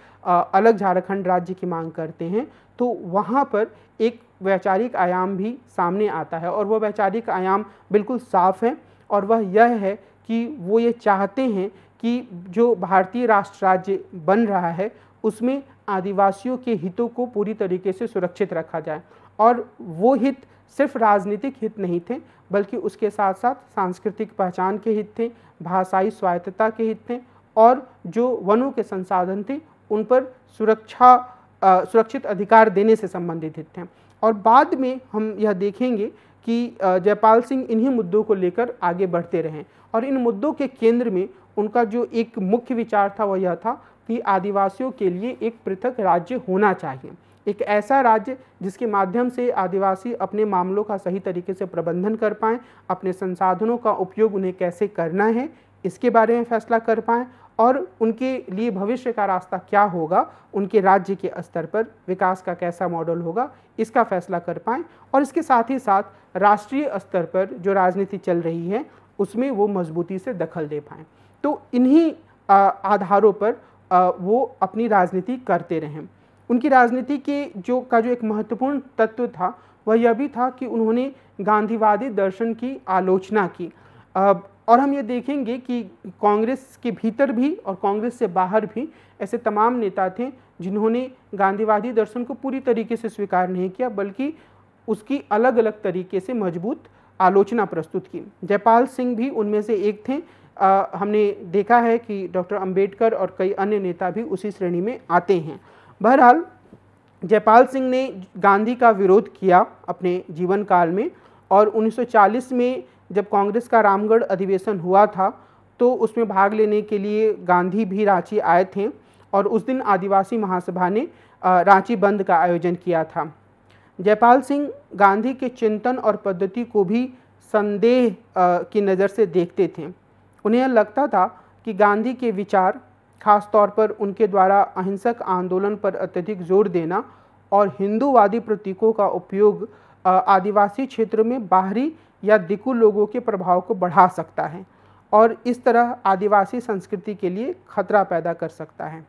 अलग झारखंड राज्य की मांग करते हैं तो वहाँ पर एक वैचारिक आयाम भी सामने आता है और वह वैचारिक आयाम बिल्कुल साफ़ है और वह यह है कि वो ये चाहते हैं कि जो भारतीय राष्ट्र राज्य बन रहा है उसमें आदिवासियों के हितों को पूरी तरीके से सुरक्षित रखा जाए। और वो हित सिर्फ़ राजनीतिक हित नहीं थे बल्कि उसके साथ साथ सांस्कृतिक पहचान के हित थे भाषाई स्वायत्तता के हित थे और जो वनों के संसाधन थे उन पर सुरक्षा आ, सुरक्षित अधिकार देने से संबंधित हित थे। और बाद में हम यह देखेंगे कि जयपाल सिंह इन्हीं मुद्दों को लेकर आगे बढ़ते रहें। और इन मुद्दों के केंद्र में उनका जो एक मुख्य विचार था वह यह था कि आदिवासियों के लिए एक पृथक राज्य होना चाहिए। एक ऐसा राज्य जिसके माध्यम से आदिवासी अपने मामलों का सही तरीके से प्रबंधन कर पाएँ, अपने संसाधनों का उपयोग उन्हें कैसे करना है, इसके बारे में फैसला कर पाएँ और उनके लिए भविष्य का रास्ता क्या होगा, उनके राज्य के स्तर पर विकास का कैसा मॉडल होगा, इसका फैसला कर पाएँ और इसके साथ ही साथ राष्ट्रीय स्तर पर जो राजनीति चल रही है, उसमें वो मजबूती से दखल दे पाएँ। तो इन्हीं आधारों पर वो अपनी राजनीति करते रहें। उनकी राजनीति के जो, का जो एक महत्वपूर्ण तत्व था, वह यह भी था कि उन्होंने गांधीवादी दर्शन की आलोचना की। और हम ये देखेंगे कि कांग्रेस के भीतर भी और कांग्रेस से बाहर भी ऐसे तमाम नेता थे जिन्होंने गांधीवादी दर्शन को पूरी तरीके से स्वीकार नहीं किया बल्कि उसकी अलग अलग तरीके से मज़बूत आलोचना प्रस्तुत की। जयपाल सिंह भी उनमें से एक थे। आ, हमने देखा है कि डॉक्टर अंबेडकर और कई अन्य नेता भी उसी श्रेणी में आते हैं। बहरहाल जयपाल सिंह ने गांधी का विरोध किया अपने जीवन काल में और 1940 में जब कांग्रेस का रामगढ़ अधिवेशन हुआ था तो उसमें भाग लेने के लिए गांधी भी रांची आए थे और उस दिन आदिवासी महासभा ने रांची बंद का आयोजन किया था। जयपाल सिंह गांधी के चिंतन और पद्धति को भी संदेह की नज़र से देखते थे। उन्हें लगता था कि गांधी के विचार खास तौर पर उनके द्वारा अहिंसक आंदोलन पर अत्यधिक ज़ोर देना और हिंदूवादी प्रतीकों का उपयोग आदिवासी क्षेत्र में बाहरी या दिकु लोगों के प्रभाव को बढ़ा सकता है और इस तरह आदिवासी संस्कृति के लिए खतरा पैदा कर सकता है।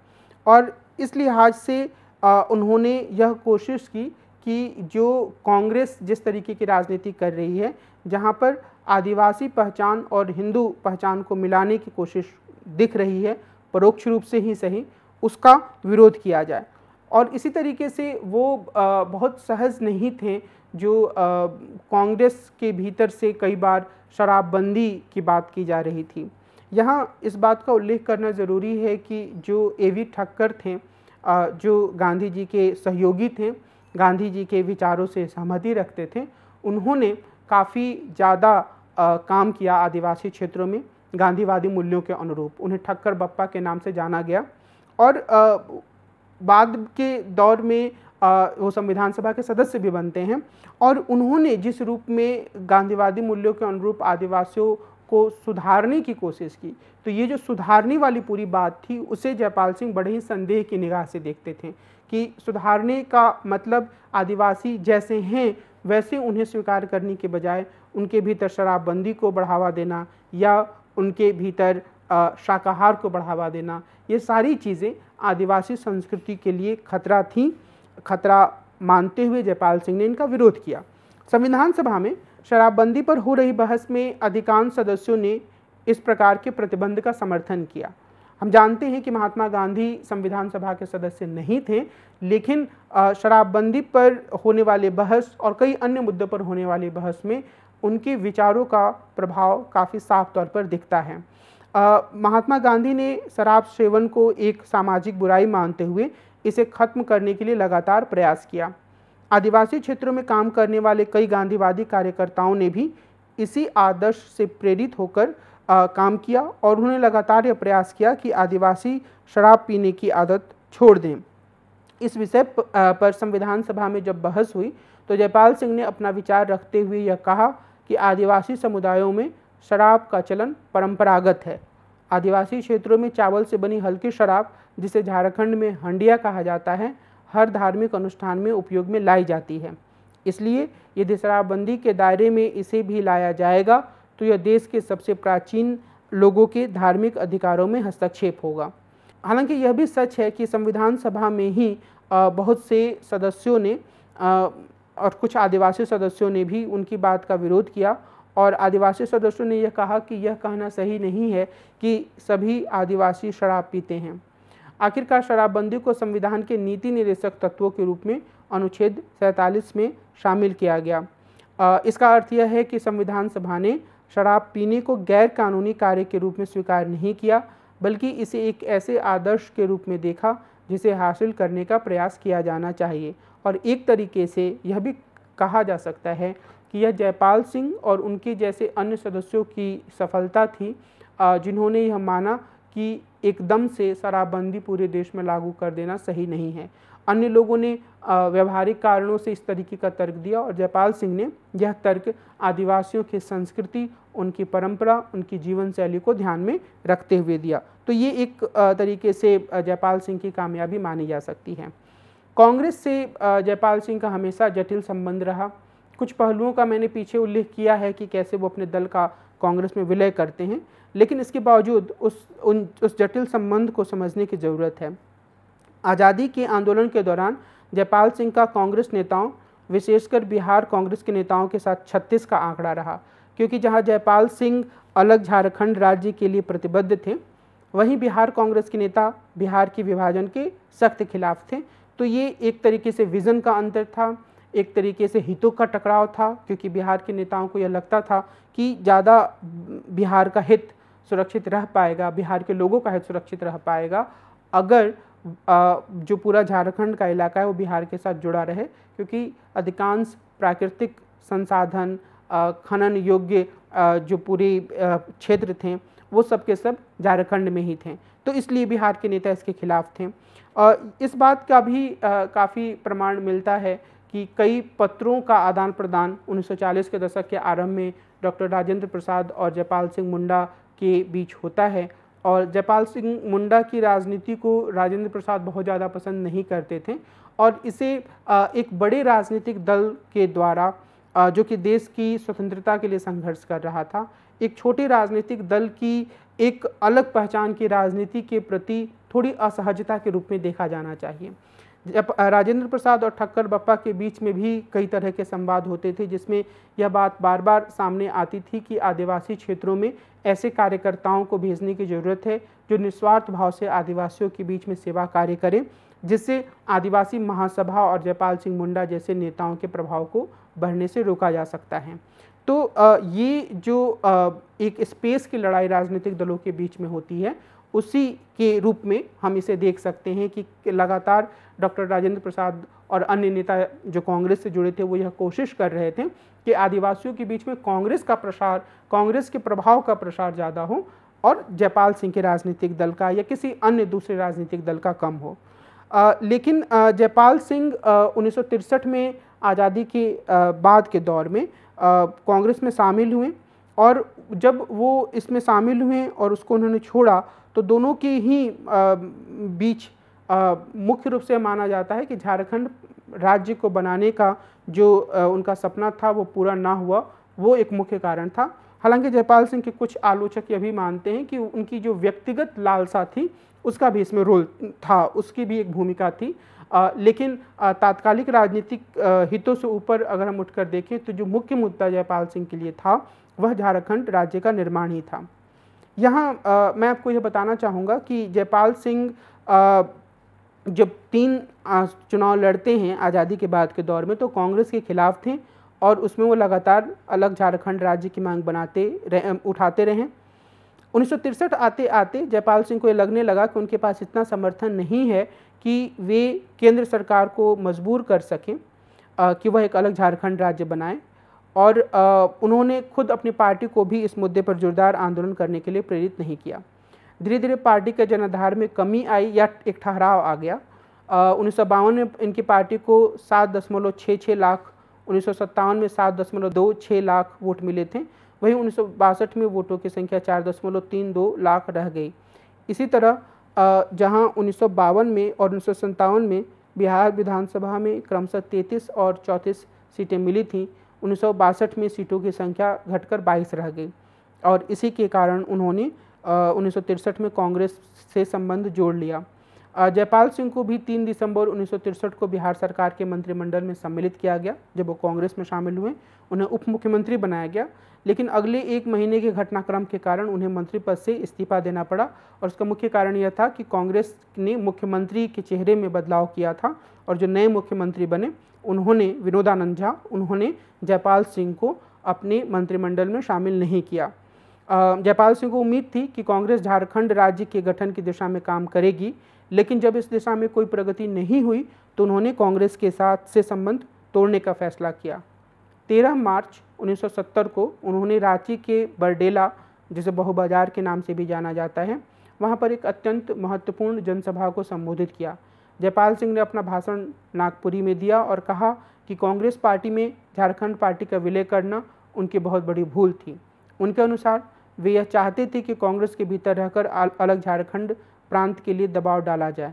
और इस लिहाज से आ, उन्होंने यह कोशिश की कि जो कांग्रेस जिस तरीके की राजनीति कर रही है जहाँ पर आदिवासी पहचान और हिंदू पहचान को मिलाने की कोशिश दिख रही है परोक्ष रूप से ही सही उसका विरोध किया जाए। और इसी तरीके से वो बहुत सहज नहीं थे जो कांग्रेस के भीतर से कई बार शराबबंदी की बात की जा रही थी। यहाँ इस बात का उल्लेख करना ज़रूरी है कि जो ए वी ठक्कर थे आ, जो गांधी जी के सहयोगी थे गांधी जी के विचारों से सहमति रखते थे उन्होंने काफ़ी ज़्यादा काम किया आदिवासी क्षेत्रों में गांधीवादी मूल्यों के अनुरूप। उन्हें ठक्कर बप्पा के नाम से जाना गया। और आ, बाद के दौर में वो संविधान सभा के सदस्य भी बनते हैं और उन्होंने जिस रूप में गांधीवादी मूल्यों के अनुरूप आदिवासियों को सुधारने की कोशिश की तो ये जो सुधारने वाली पूरी बात थी, उसे जयपाल सिंह बड़े ही संदेह की निगाह से देखते थे कि सुधारने का मतलब आदिवासी जैसे हैं, वैसे उन्हें स्वीकार करने के बजाय उनके भीतर शराबबंदी को बढ़ावा देना या उनके भीतर शाकाहार को बढ़ावा देना, ये सारी चीज़ें आदिवासी संस्कृति के लिए खतरा थी। खतरा मानते हुए जयपाल सिंह ने इनका विरोध किया। संविधान सभा में शराबबंदी पर हो रही बहस में अधिकांश सदस्यों ने इस प्रकार के प्रतिबंध का समर्थन किया। हम जानते हैं कि महात्मा गांधी संविधान सभा के सदस्य नहीं थे, लेकिन शराबबंदी पर होने वाले बहस और कई अन्य मुद्दों पर होने वाली बहस में उनके विचारों का प्रभाव काफ़ी साफ़ तौर पर दिखता है। महात्मा गांधी ने शराब सेवन को एक सामाजिक बुराई मानते हुए इसे खत्म करने के लिए लगातार प्रयास किया। आदिवासी क्षेत्रों में काम करने वाले कई गांधीवादी कार्यकर्ताओं ने भी इसी आदर्श से प्रेरित होकर आ, काम किया और उन्होंने लगातार यह प्रयास किया कि आदिवासी शराब पीने की आदत छोड़ दें। इस विषय पर संविधान सभा में जब बहस हुई तो जयपाल सिंह ने अपना विचार रखते हुए यह कहा कि आदिवासी समुदायों में शराब का चलन परंपरागत है। आदिवासी क्षेत्रों में चावल से बनी हल्की शराब जिसे झारखंड में हंडिया कहा जाता है, हर धार्मिक अनुष्ठान में उपयोग में लाई जाती है। इसलिए यदि शराबबंदी के दायरे में इसे भी लाया जाएगा तो यह देश के सबसे प्राचीन लोगों के धार्मिक अधिकारों में हस्तक्षेप होगा। हालाँकि यह भी सच है कि संविधान सभा में ही बहुत से सदस्यों ने और कुछ आदिवासी सदस्यों ने भी उनकी बात का विरोध किया, और आदिवासी सदस्यों ने यह कहा कि यह कहना सही नहीं है कि सभी आदिवासी शराब पीते हैं। आखिरकार शराबबंदी को संविधान के नीति निर्देशक तत्वों के रूप में अनुच्छेद सैंतालीस में शामिल किया गया। इसका अर्थ यह है कि संविधान सभा ने शराब पीने को गैर कानूनी कार्य के रूप में स्वीकार नहीं किया, बल्कि इसे एक ऐसे आदर्श के रूप में देखा जिसे हासिल करने का प्रयास किया जाना चाहिए। और एक तरीके से यह भी कहा जा सकता है कि यह जयपाल सिंह और उनके जैसे अन्य सदस्यों की सफलता थी जिन्होंने यह माना कि एकदम से शराबबंदी पूरे देश में लागू कर देना सही नहीं है। अन्य लोगों ने व्यवहारिक कारणों से इस तरीके का तर्क दिया और जयपाल सिंह ने यह तर्क आदिवासियों की संस्कृति, उनकी परंपरा, उनकी जीवन शैली को ध्यान में रखते हुए दिया। तो ये एक तरीके से जयपाल सिंह की कामयाबी मानी जा सकती है। कांग्रेस से जयपाल सिंह का हमेशा जटिल संबंध रहा। कुछ पहलुओं का मैंने पीछे उल्लेख किया है कि कैसे वो अपने दल का कांग्रेस में विलय करते हैं। लेकिन इसके बावजूद उस, उन, उस जटिल संबंध को समझने की ज़रूरत है। आज़ादी के आंदोलन के दौरान जयपाल सिंह का कांग्रेस नेताओं, विशेषकर बिहार कांग्रेस के नेताओं के साथ 36 का आंकड़ा रहा, क्योंकि जहाँ जयपाल सिंह अलग झारखंड राज्य के लिए प्रतिबद्ध थे, वहीं बिहार कांग्रेस के नेता बिहार के विभाजन के सख्त खिलाफ थे। तो ये एक तरीके से विज़न का अंतर था, एक तरीके से हितों का टकराव था, क्योंकि बिहार के नेताओं को यह लगता था कि ज़्यादा बिहार का हित सुरक्षित रह पाएगा, बिहार के लोगों का हित सुरक्षित रह पाएगा। अगर जो पूरा झारखंड का इलाका है, वो बिहार के साथ जुड़ा रहे, क्योंकि अधिकांश प्राकृतिक संसाधन खनन योग्य जो पूरे क्षेत्र थे, वो सब के सब झारखंड में ही थे। तो इसलिए बिहार के नेता इसके खिलाफ थे। और इस बात का भी काफ़ी प्रमाण मिलता है कि कई पत्रों का आदान प्रदान 1940 के दशक के आरंभ में डॉक्टर राजेंद्र प्रसाद और जयपाल सिंह मुंडा के बीच होता है। और जयपाल सिंह मुंडा की राजनीति को राजेंद्र प्रसाद बहुत ज़्यादा पसंद नहीं करते थे। और इसे एक बड़े राजनीतिक दल के द्वारा जो कि देश की स्वतंत्रता के लिए संघर्ष कर रहा था, एक छोटे राजनीतिक दल की एक अलग पहचान की राजनीति के प्रति थोड़ी असहजता के रूप में देखा जाना चाहिए। जब राजेंद्र प्रसाद और ठक्कर बप्पा के बीच में भी कई तरह के संवाद होते थे, जिसमें यह बात बार बार सामने आती थी कि आदिवासी क्षेत्रों में ऐसे कार्यकर्ताओं को भेजने की ज़रूरत है, जो निस्वार्थ भाव से आदिवासियों के बीच में सेवा कार्य करें, जिससे आदिवासी महासभा और जयपाल सिंह मुंडा जैसे नेताओं के प्रभाव को बढ़ने से रोका जा सकता है। तो ये जो एक स्पेस की लड़ाई राजनीतिक दलों के बीच में होती है उसी के रूप में हम इसे देख सकते हैं कि लगातार डॉक्टर राजेंद्र प्रसाद और अन्य नेता जो कांग्रेस से जुड़े थे वो यह कोशिश कर रहे थे कि आदिवासियों के बीच में कांग्रेस का प्रसार कांग्रेस के प्रभाव का प्रसार ज़्यादा हो और जयपाल सिंह के राजनीतिक दल का या किसी अन्य दूसरे राजनीतिक दल का कम हो। आ, लेकिन जयपाल सिंह उन्नीस में आज़ादी के बाद के दौर में कांग्रेस में शामिल हुए और जब वो इसमें शामिल हुए और उसको उन्होंने छोड़ा तो दोनों के ही बीच मुख्य रूप से माना जाता है कि झारखंड राज्य को बनाने का जो उनका सपना था वो पूरा ना हुआ वो एक मुख्य कारण था। हालाँकि जयपाल सिंह के कुछ आलोचक ये भी मानते हैं कि उनकी जो व्यक्तिगत लालसा थी उसका भी इसमें रोल था उसकी भी एक भूमिका थी। आ, लेकिन तात्कालिक राजनीतिक हितों से ऊपर अगर हम उठकर देखें तो जो मुख्य मुद्दा जयपाल सिंह के लिए था वह झारखंड राज्य का निर्माण ही था। यहाँ मैं आपको यह बताना चाहूँगा कि जयपाल सिंह जब तीन चुनाव लड़ते हैं आज़ादी के बाद के दौर में तो कांग्रेस के खिलाफ थे और उसमें वो लगातार अलग झारखंड राज्य की मांग बनाते रहे उठाते रहें। उन्नीस आते आते जयपाल सिंह को ये लगने लगा कि उनके पास इतना समर्थन नहीं है कि वे केंद्र सरकार को मजबूर कर सकें कि वह एक अलग झारखंड राज्य बनाएँ। और उन्होंने खुद अपनी पार्टी को भी इस मुद्दे पर जोरदार आंदोलन करने के लिए प्रेरित नहीं किया। धीरे धीरे पार्टी के जनाधार में कमी आई या एक ठहराव आ गया। उन्नीस सौ बावन में इनकी पार्टी को सात दशमलव छः छः लाख, उन्नीस सौ सत्तावन में सात दशमलव दो छः लाख वोट मिले थे। वहीं उन्नीस सौ बासठ में वोटों की संख्या चार दशमलव तीन दो लाख रह गई। इसी तरह जहाँ उन्नीस सौ बावन में और उन्नीस में बिहार विधानसभा में क्रमशः तैंतीस और चौंतीस सीटें मिली थीं उन्नीस सौ बासठ में सीटों की संख्या घटकर 22 रह गई और इसी के कारण उन्होंने उन्नीस में कांग्रेस से संबंध जोड़ लिया। जयपाल सिंह को भी 3 दिसंबर उन्नीस को बिहार सरकार के मंत्रिमंडल में सम्मिलित किया गया, जब वो कांग्रेस में शामिल हुए, उन्हें उप मुख्यमंत्री बनाया गया। लेकिन अगले एक महीने के घटनाक्रम के कारण उन्हें मंत्री पद से इस्तीफा देना पड़ा और उसका मुख्य कारण यह था कि कांग्रेस ने मुख्यमंत्री के चेहरे में बदलाव किया था और जो नए मुख्यमंत्री बने उन्होंने विनोदानंद झा, उन्होंने जयपाल सिंह को अपने मंत्रिमंडल में शामिल नहीं किया। जयपाल सिंह को उम्मीद थी कि कांग्रेस झारखंड राज्य के गठन की दिशा में काम करेगी, लेकिन जब इस दिशा में कोई प्रगति नहीं हुई तो उन्होंने कांग्रेस के साथ से संबंध तोड़ने का फैसला किया। 13 मार्च 1970 को उन्होंने रांची के बरडेला, जिसे बहुबाजार के नाम से भी जाना जाता है, वहाँ पर एक अत्यंत महत्वपूर्ण जनसभा को संबोधित किया। जयपाल सिंह ने अपना भाषण नागपुरी में दिया और कहा कि कांग्रेस पार्टी में झारखंड पार्टी का विलय करना उनकी बहुत बड़ी भूल थी। उनके अनुसार, वे यह चाहते थे कि कांग्रेस के भीतर रहकर अलग झारखंड प्रांत के लिए दबाव डाला जाए।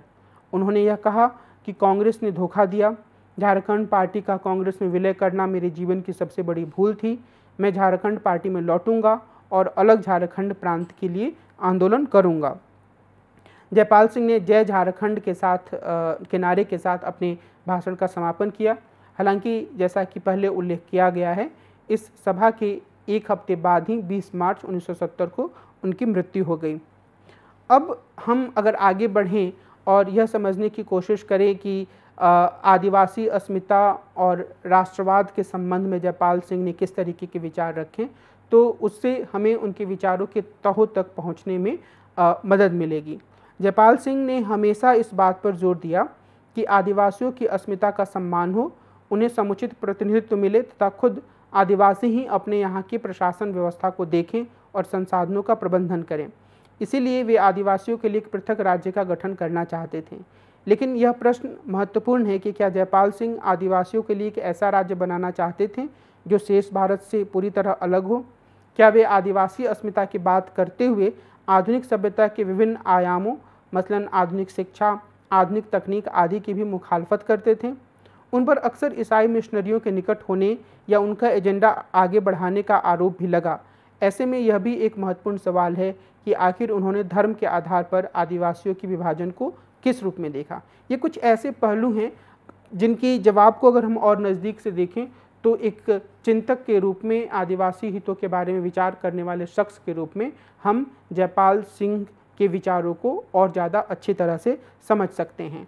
उन्होंने यह कहा कि कांग्रेस ने धोखा दिया। झारखंड पार्टी का कांग्रेस में विलय करना मेरे जीवन की सबसे बड़ी भूल थी। मैं झारखंड पार्टी में लौटूँगा और अलग झारखंड प्रांत के लिए आंदोलन करूँगा। जयपाल सिंह ने जय झारखंड के साथ किनारे के साथ अपने भाषण का समापन किया। हालाँकि जैसा कि पहले उल्लेख किया गया है इस सभा के एक हफ़्ते बाद ही 20 मार्च 1970 को उनकी मृत्यु हो गई। अब हम अगर आगे बढ़ें और यह समझने की कोशिश करें कि आदिवासी अस्मिता और राष्ट्रवाद के संबंध में जयपाल सिंह ने किस तरीके के विचार रखे तो उससे हमें उनके विचारों के तहों तक पहुँचने में आ, मदद मिलेगी। जयपाल सिंह ने हमेशा इस बात पर ज़ोर दिया कि आदिवासियों की अस्मिता का सम्मान हो, उन्हें समुचित प्रतिनिधित्व मिले तथा खुद आदिवासी ही अपने यहाँ की प्रशासन व्यवस्था को देखें और संसाधनों का प्रबंधन करें। इसीलिए वे आदिवासियों के लिए एक पृथक राज्य का गठन करना चाहते थे। लेकिन यह प्रश्न महत्वपूर्ण है कि क्या जयपाल सिंह आदिवासियों के लिए एक ऐसा राज्य बनाना चाहते थे जो शेष भारत से पूरी तरह अलग हो? क्या वे आदिवासी अस्मिता की बात करते हुए आधुनिक सभ्यता के विभिन्न आयामों मसलन आधुनिक शिक्षा, आधुनिक तकनीक आदि की भी मुखालफत करते थे। उन पर अक्सर ईसाई मिशनरियों के निकट होने या उनका एजेंडा आगे बढ़ाने का आरोप भी लगा। ऐसे में यह भी एक महत्वपूर्ण सवाल है कि आखिर उन्होंने धर्म के आधार पर आदिवासियों के विभाजन को किस रूप में देखा। ये कुछ ऐसे पहलू हैं जिनकी जवाब को अगर हम और नज़दीक से देखें तो एक चिंतक के रूप में, आदिवासी हितों के बारे में विचार करने वाले शख्स के रूप में हम जयपाल सिंह के विचारों को और ज़्यादा अच्छी तरह से समझ सकते हैं।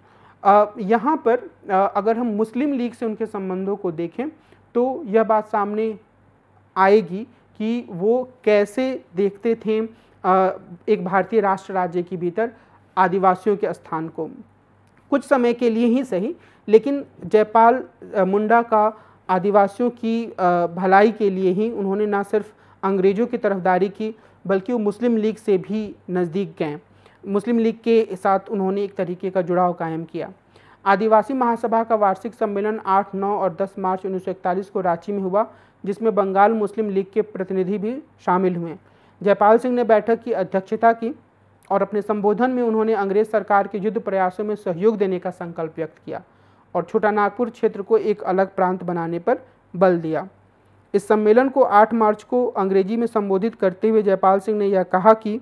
यहाँ पर आ, अगर हम मुस्लिम लीग से उनके संबंधों को देखें तो यह बात सामने आएगी कि वो कैसे देखते थे आ, एक भारतीय राष्ट्र राज्य के भीतर आदिवासियों के स्थान को। कुछ समय के लिए ही सही लेकिन जयपाल मुंडा का आदिवासियों की भलाई के लिए ही उन्होंने ना सिर्फ़ अंग्रेज़ों की तरफदारी की बल्कि वो मुस्लिम लीग से भी नज़दीक गए। मुस्लिम लीग के साथ उन्होंने एक तरीके का जुड़ाव कायम किया। आदिवासी महासभा का वार्षिक सम्मेलन 8, 9 और 10 मार्च 1941 को रांची में हुआ जिसमें बंगाल मुस्लिम लीग के प्रतिनिधि भी शामिल हुए। जयपाल सिंह ने बैठक की अध्यक्षता की और अपने संबोधन में उन्होंने अंग्रेज़ सरकार के युद्ध प्रयासों में सहयोग देने का संकल्प व्यक्त किया और छोटा नागपुर क्षेत्र को एक अलग प्रांत बनाने पर बल दिया। इस सम्मेलन को 8 मार्च को अंग्रेज़ी में संबोधित करते हुए जयपाल सिंह ने यह कहा कि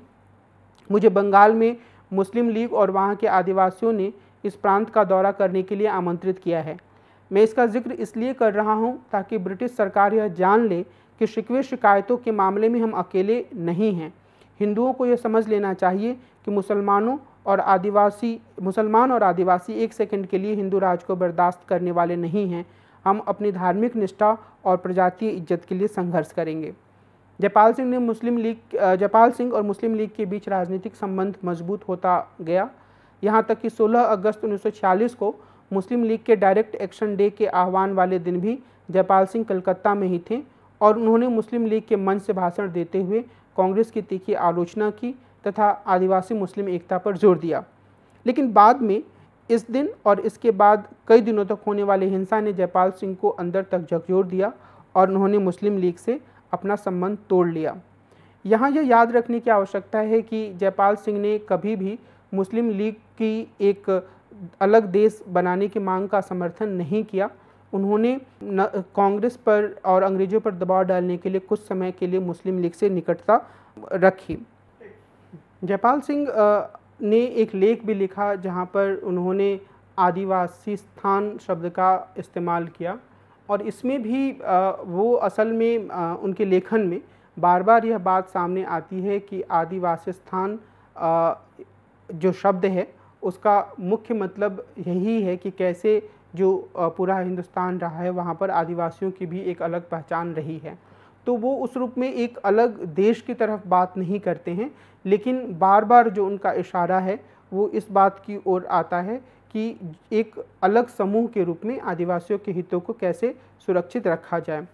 मुझे बंगाल में मुस्लिम लीग और वहाँ के आदिवासियों ने इस प्रांत का दौरा करने के लिए आमंत्रित किया है। मैं इसका ज़िक्र इसलिए कर रहा हूँ ताकि ब्रिटिश सरकार यह जान ले कि शिकवे शिकायतों के मामले में हम अकेले नहीं हैं। हिंदुओं को यह समझ लेना चाहिए कि मुसलमानों और आदिवासी, मुसलमान और आदिवासी एक सेकंड के लिए हिंदू राज को बर्दाश्त करने वाले नहीं हैं। हम अपनी धार्मिक निष्ठा और प्रजातीय इज़्ज़त के लिए संघर्ष करेंगे। जयपाल सिंह ने मुस्लिम लीग जयपाल सिंह और मुस्लिम लीग के बीच राजनीतिक संबंध मज़बूत होता गया। यहाँ तक कि 16 अगस्त 1946 को मुस्लिम लीग के डायरेक्ट एक्शन डे के आह्वान वाले दिन भी जयपाल सिंह कलकत्ता में ही थे और उन्होंने मुस्लिम लीग के मंच से भाषण देते हुए कांग्रेस की तीखी आलोचना की तथा आदिवासी मुस्लिम एकता पर ज़ोर दिया। लेकिन बाद में इस दिन और इसके बाद कई दिनों तक होने वाली हिंसा ने जयपाल सिंह को अंदर तक झकझोर दिया और उन्होंने मुस्लिम लीग से अपना संबंध तोड़ लिया। यहाँ यह याद रखने की आवश्यकता है कि जयपाल सिंह ने कभी भी मुस्लिम लीग की एक अलग देश बनाने की मांग का समर्थन नहीं किया। उन्होंने कांग्रेस पर और अंग्रेज़ों पर दबाव डालने के लिए कुछ समय के लिए मुस्लिम लीग से निकटता रखी। जयपाल सिंह ने एक लेख भी लिखा जहाँ पर उन्होंने आदिवासी स्थान शब्द का इस्तेमाल किया। और इसमें भी वो असल में उनके लेखन में बार बार यह बात सामने आती है कि आदिवासी स्थान जो शब्द है, उसका मुख्य मतलब यही है कि कैसे जो पूरा हिंदुस्तान रहा है, वहाँ पर आदिवासियों की भी एक अलग पहचान रही है। तो वो उस रूप में एक अलग देश की तरफ़ बात नहीं करते हैं, लेकिन बार बार जो उनका इशारा है, वो इस बात की ओर आता है कि एक अलग समूह के रूप में आदिवासियों के हितों को कैसे सुरक्षित रखा जाए।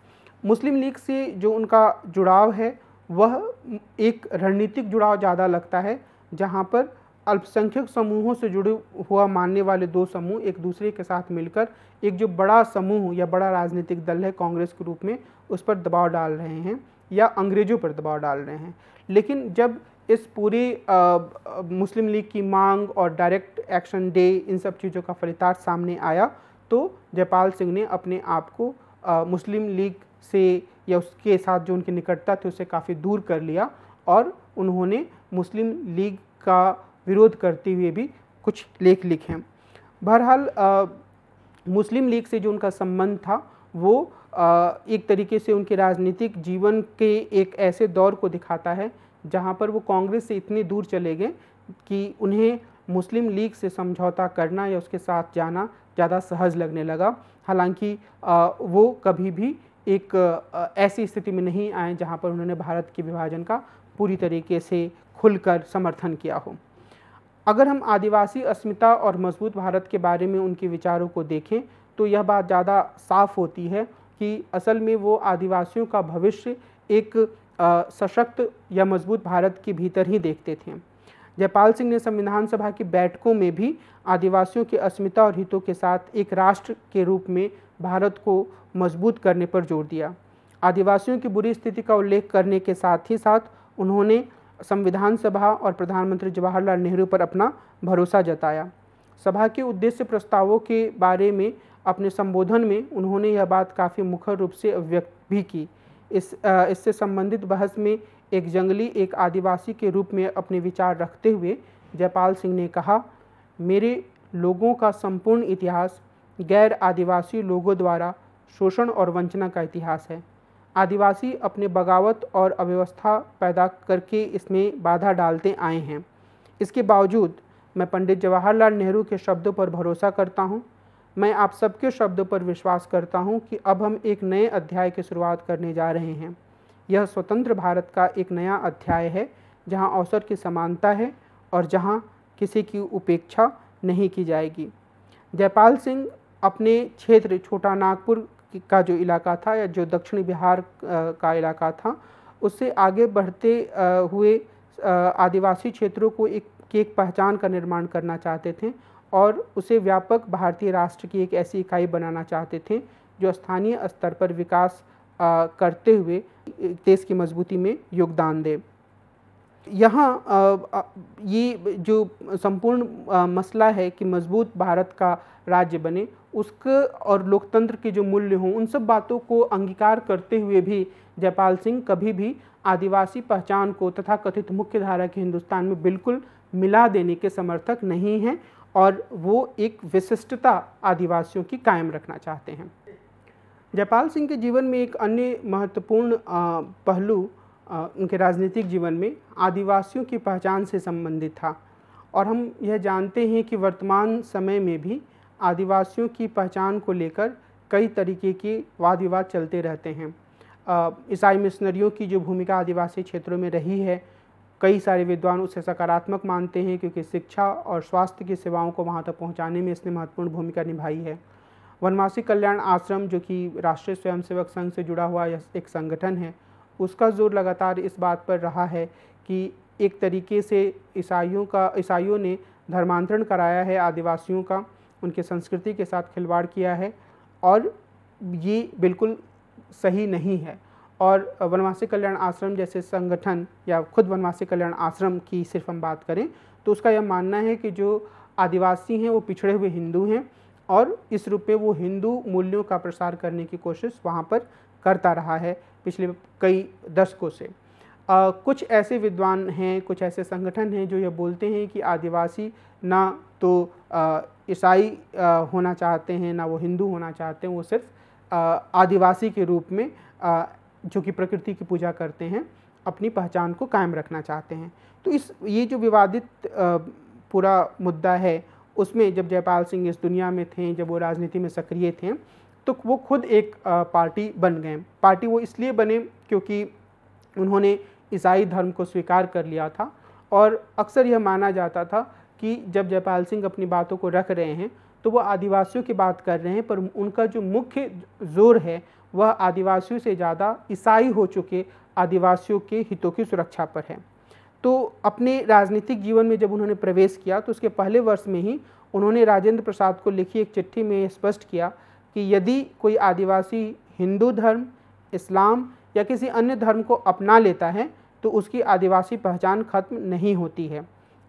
मुस्लिम लीग से जो उनका जुड़ाव है, वह एक रणनीतिक जुड़ाव ज़्यादा लगता है, जहाँ पर अल्पसंख्यक समूहों से जुड़े हुआ मानने वाले दो समूह एक दूसरे के साथ मिलकर एक जो बड़ा समूह या बड़ा राजनीतिक दल है कांग्रेस के रूप में उस पर दबाव डाल रहे हैं या अंग्रेज़ों पर दबाव डाल रहे हैं। लेकिन जब इस पूरी मुस्लिम लीग की मांग और डायरेक्ट एक्शन डे इन सब चीज़ों का फलितार्थ सामने आया तो जयपाल सिंह ने अपने आप को आ, मुस्लिम लीग से या उसके साथ जो उनकी निकटता थी उससे काफ़ी दूर कर लिया और उन्होंने मुस्लिम लीग का विरोध करते हुए भी कुछ लेख लिखे हैं। बहरहाल मुस्लिम लीग से जो उनका संबंध था वो आ, एक तरीके से उनके राजनीतिक जीवन के एक ऐसे दौर को दिखाता है जहाँ पर वो कांग्रेस से इतनी दूर चले गए कि उन्हें मुस्लिम लीग से समझौता करना या उसके साथ जाना ज़्यादा सहज लगने लगा। हालाँकि वो कभी भी एक ऐसी स्थिति में नहीं आए जहाँ पर उन्होंने भारत के विभाजन का पूरी तरीके से खुलकर समर्थन किया हो। अगर हम आदिवासी, अस्मिता और मज़बूत भारत के बारे में उनके विचारों को देखें तो यह बात ज़्यादा साफ़ होती है कि असल में वो आदिवासियों का भविष्य एक सशक्त या मज़बूत भारत के भीतर ही देखते थे। जयपाल सिंह ने संविधान सभा की बैठकों में भी आदिवासियों की अस्मिता और हितों के साथ एक राष्ट्र के रूप में भारत को मज़बूत करने पर ज़ोर दिया। आदिवासियों की बुरी स्थिति का उल्लेख करने के साथ ही साथ उन्होंने संविधान सभा और प्रधानमंत्री जवाहरलाल नेहरू पर अपना भरोसा जताया। सभा के उद्देश्य प्रस्तावों के बारे में, अपने संबोधन में उन्होंने यह बात काफ़ी मुखर रूप से अभिव्यक्त भी की। इस इससे संबंधित बहस में एक जंगली, एक आदिवासी के रूप में अपने विचार रखते हुए जयपाल सिंह ने कहा, मेरे लोगों का संपूर्ण इतिहास गैर आदिवासी लोगों द्वारा शोषण और वंचना का इतिहास है। आदिवासी अपने बगावत और अव्यवस्था पैदा करके इसमें बाधा डालते आए हैं। इसके बावजूद, मैं पंडित जवाहरलाल नेहरू के शब्दों पर भरोसा करता हूँ। मैं आप सबके शब्दों पर विश्वास करता हूँ कि अब हम एक नए अध्याय की शुरुआत करने जा रहे हैं। यह स्वतंत्र भारत का एक नया अध्याय है, जहाँ अवसर की समानता है और जहाँ किसी की उपेक्षा नहीं की जाएगी। जयपाल सिंह अपने क्षेत्र छोटा नागपुर का जो इलाका था या जो दक्षिणी बिहार का इलाका था, उससे आगे बढ़ते हुए आदिवासी क्षेत्रों को एक की एक पहचान का निर्माण करना चाहते थे और उसे व्यापक भारतीय राष्ट्र की एक ऐसी इकाई बनाना चाहते थे, जो स्थानीय स्तर पर विकास करते हुए देश की मजबूती में योगदान दे। यहाँ ये जो संपूर्ण मसला है कि मज़बूत भारत का राज्य बने उसके और लोकतंत्र के जो मूल्य हों, उन सब बातों को अंगीकार करते हुए भी जयपाल सिंह कभी भी आदिवासी पहचान को तथा कथित मुख्य धारा के हिंदुस्तान में बिल्कुल मिला देने के समर्थक नहीं हैं और वो एक विशिष्टता आदिवासियों की कायम रखना चाहते हैं। जयपाल सिंह के जीवन में एक अन्य महत्वपूर्ण पहलू उनके राजनीतिक जीवन में आदिवासियों की पहचान से संबंधित था। और हम यह जानते हैं कि वर्तमान समय में भी आदिवासियों की पहचान को लेकर कई तरीके के वाद विवाद चलते रहते हैं। ईसाई मिशनरियों की जो भूमिका आदिवासी क्षेत्रों में रही है, कई सारे विद्वान उसे सकारात्मक मानते हैं क्योंकि शिक्षा और स्वास्थ्य की सेवाओं को वहाँ तक पहुँचाने में इसने महत्वपूर्ण भूमिका निभाई है। वनवासी कल्याण आश्रम, जो कि राष्ट्रीय स्वयंसेवक संघ से जुड़ा हुआ एक संगठन है, उसका ज़ोर लगातार इस बात पर रहा है कि एक तरीके से ईसाइयों का, ईसाइयों ने धर्मांतरण कराया है आदिवासियों का। उनकी संस्कृति के साथ खिलवाड़ किया है और ये बिल्कुल सही नहीं है। और वनवासी कल्याण आश्रम जैसे संगठन या खुद वनवासी कल्याण आश्रम की सिर्फ़ हम बात करें तो उसका यह मानना है कि जो आदिवासी हैं वो पिछड़े हुए हिंदू हैं और इस रूप में वो हिंदू मूल्यों का प्रसार करने की कोशिश वहाँ पर करता रहा है पिछले कई दशकों से। आ, कुछ ऐसे विद्वान हैं कुछ ऐसे संगठन हैं जो ये बोलते हैं कि आदिवासी ना तो ईसाई होना चाहते हैं, ना वो हिंदू होना चाहते हैं, वो सिर्फ़ आदिवासी के रूप में जो कि प्रकृति की पूजा करते हैं, अपनी पहचान को कायम रखना चाहते हैं। तो इस, ये जो विवादित पूरा मुद्दा है, उसमें जब जयपाल सिंह इस दुनिया में थे, जब वो राजनीति में सक्रिय थे तो वो खुद एक पार्टी बन गए। पार्टी वो इसलिए बने क्योंकि उन्होंने ईसाई धर्म को स्वीकार कर लिया था और अक्सर यह माना जाता था कि जब जयपाल सिंह अपनी बातों को रख रहे हैं तो वो आदिवासियों की बात कर रहे हैं, पर उनका जो मुख्य ज़ोर है, वह आदिवासियों से ज़्यादा ईसाई हो चुके आदिवासियों के हितों की सुरक्षा पर है। तो अपने राजनीतिक जीवन में जब उन्होंने प्रवेश किया तो उसके पहले वर्ष में ही उन्होंने राजेंद्र प्रसाद को लिखी एक चिट्ठी में स्पष्ट किया कि यदि कोई आदिवासी हिंदू धर्म, इस्लाम या किसी अन्य धर्म को अपना लेता है तो उसकी आदिवासी पहचान खत्म नहीं होती है।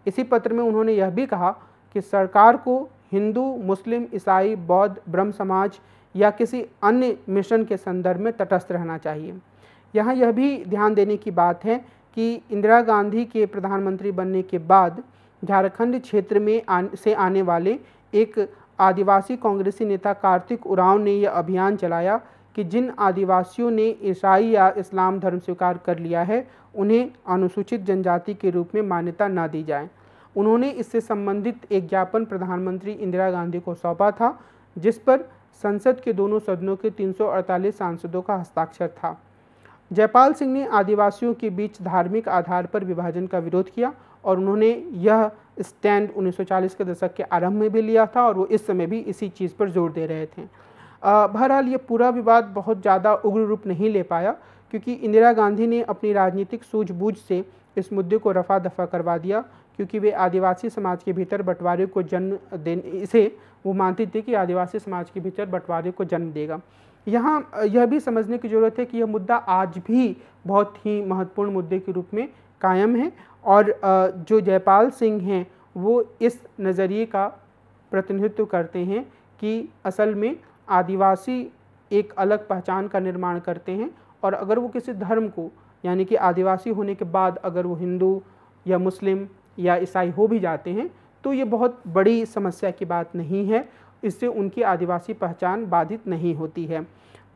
इसी पत्र में उन्होंने यह भी कहा कि सरकार को हिंदू मुस्लिम ईसाई बौद्ध ब्रह्म समाज या किसी अन्य मिशन के संदर्भ में तटस्थ रहना चाहिए। यहाँ यह भी ध्यान देने की बात है कि इंदिरा गांधी के प्रधानमंत्री बनने के बाद झारखंड क्षेत्र में आन, से आने वाले एक आदिवासी कांग्रेसी नेता कार्तिक उरांव ने यह अभियान चलाया कि जिन आदिवासियों ने ईसाई या इस्लाम धर्म स्वीकार कर लिया है उन्हें अनुसूचित जनजाति के रूप में मान्यता ना दी जाए। उन्होंने इससे संबंधित एक ज्ञापन प्रधानमंत्री इंदिरा गांधी को सौंपा था, जिस पर संसद के दोनों सदनों के 348 सांसदों का हस्ताक्षर था। जयपाल सिंह ने आदिवासियों के बीच धार्मिक आधार पर विभाजन का विरोध किया और उन्होंने यह स्टैंड 1940 के दशक के आरंभ में भी लिया था और वो इस समय भी इसी चीज़ पर ज़ोर दे रहे थे। बहरहाल ये पूरा विवाद बहुत ज़्यादा उग्र रूप नहीं ले पाया, क्योंकि इंदिरा गांधी ने अपनी राजनीतिक सूझबूझ से इस मुद्दे को रफा दफ़ा करवा दिया क्योंकि वे आदिवासी समाज के भीतर बंटवारे को जन्म देने, इसे वो मानते थे कि आदिवासी समाज के भीतर बंटवारे को जन्म देगा। यहाँ, यह भी समझने की ज़रूरत है कि यह मुद्दा आज भी बहुत ही महत्वपूर्ण मुद्दे के रूप में कायम है और जो जयपाल सिंह हैं, वो इस नज़रिए का प्रतिनिधित्व करते हैं कि असल में आदिवासी एक अलग पहचान का निर्माण करते हैं और अगर वो किसी धर्म को, यानी कि आदिवासी होने के बाद अगर वो हिंदू या मुस्लिम या ईसाई हो भी जाते हैं तो ये बहुत बड़ी समस्या की बात नहीं है। इससे उनकी आदिवासी पहचान बाधित नहीं होती है।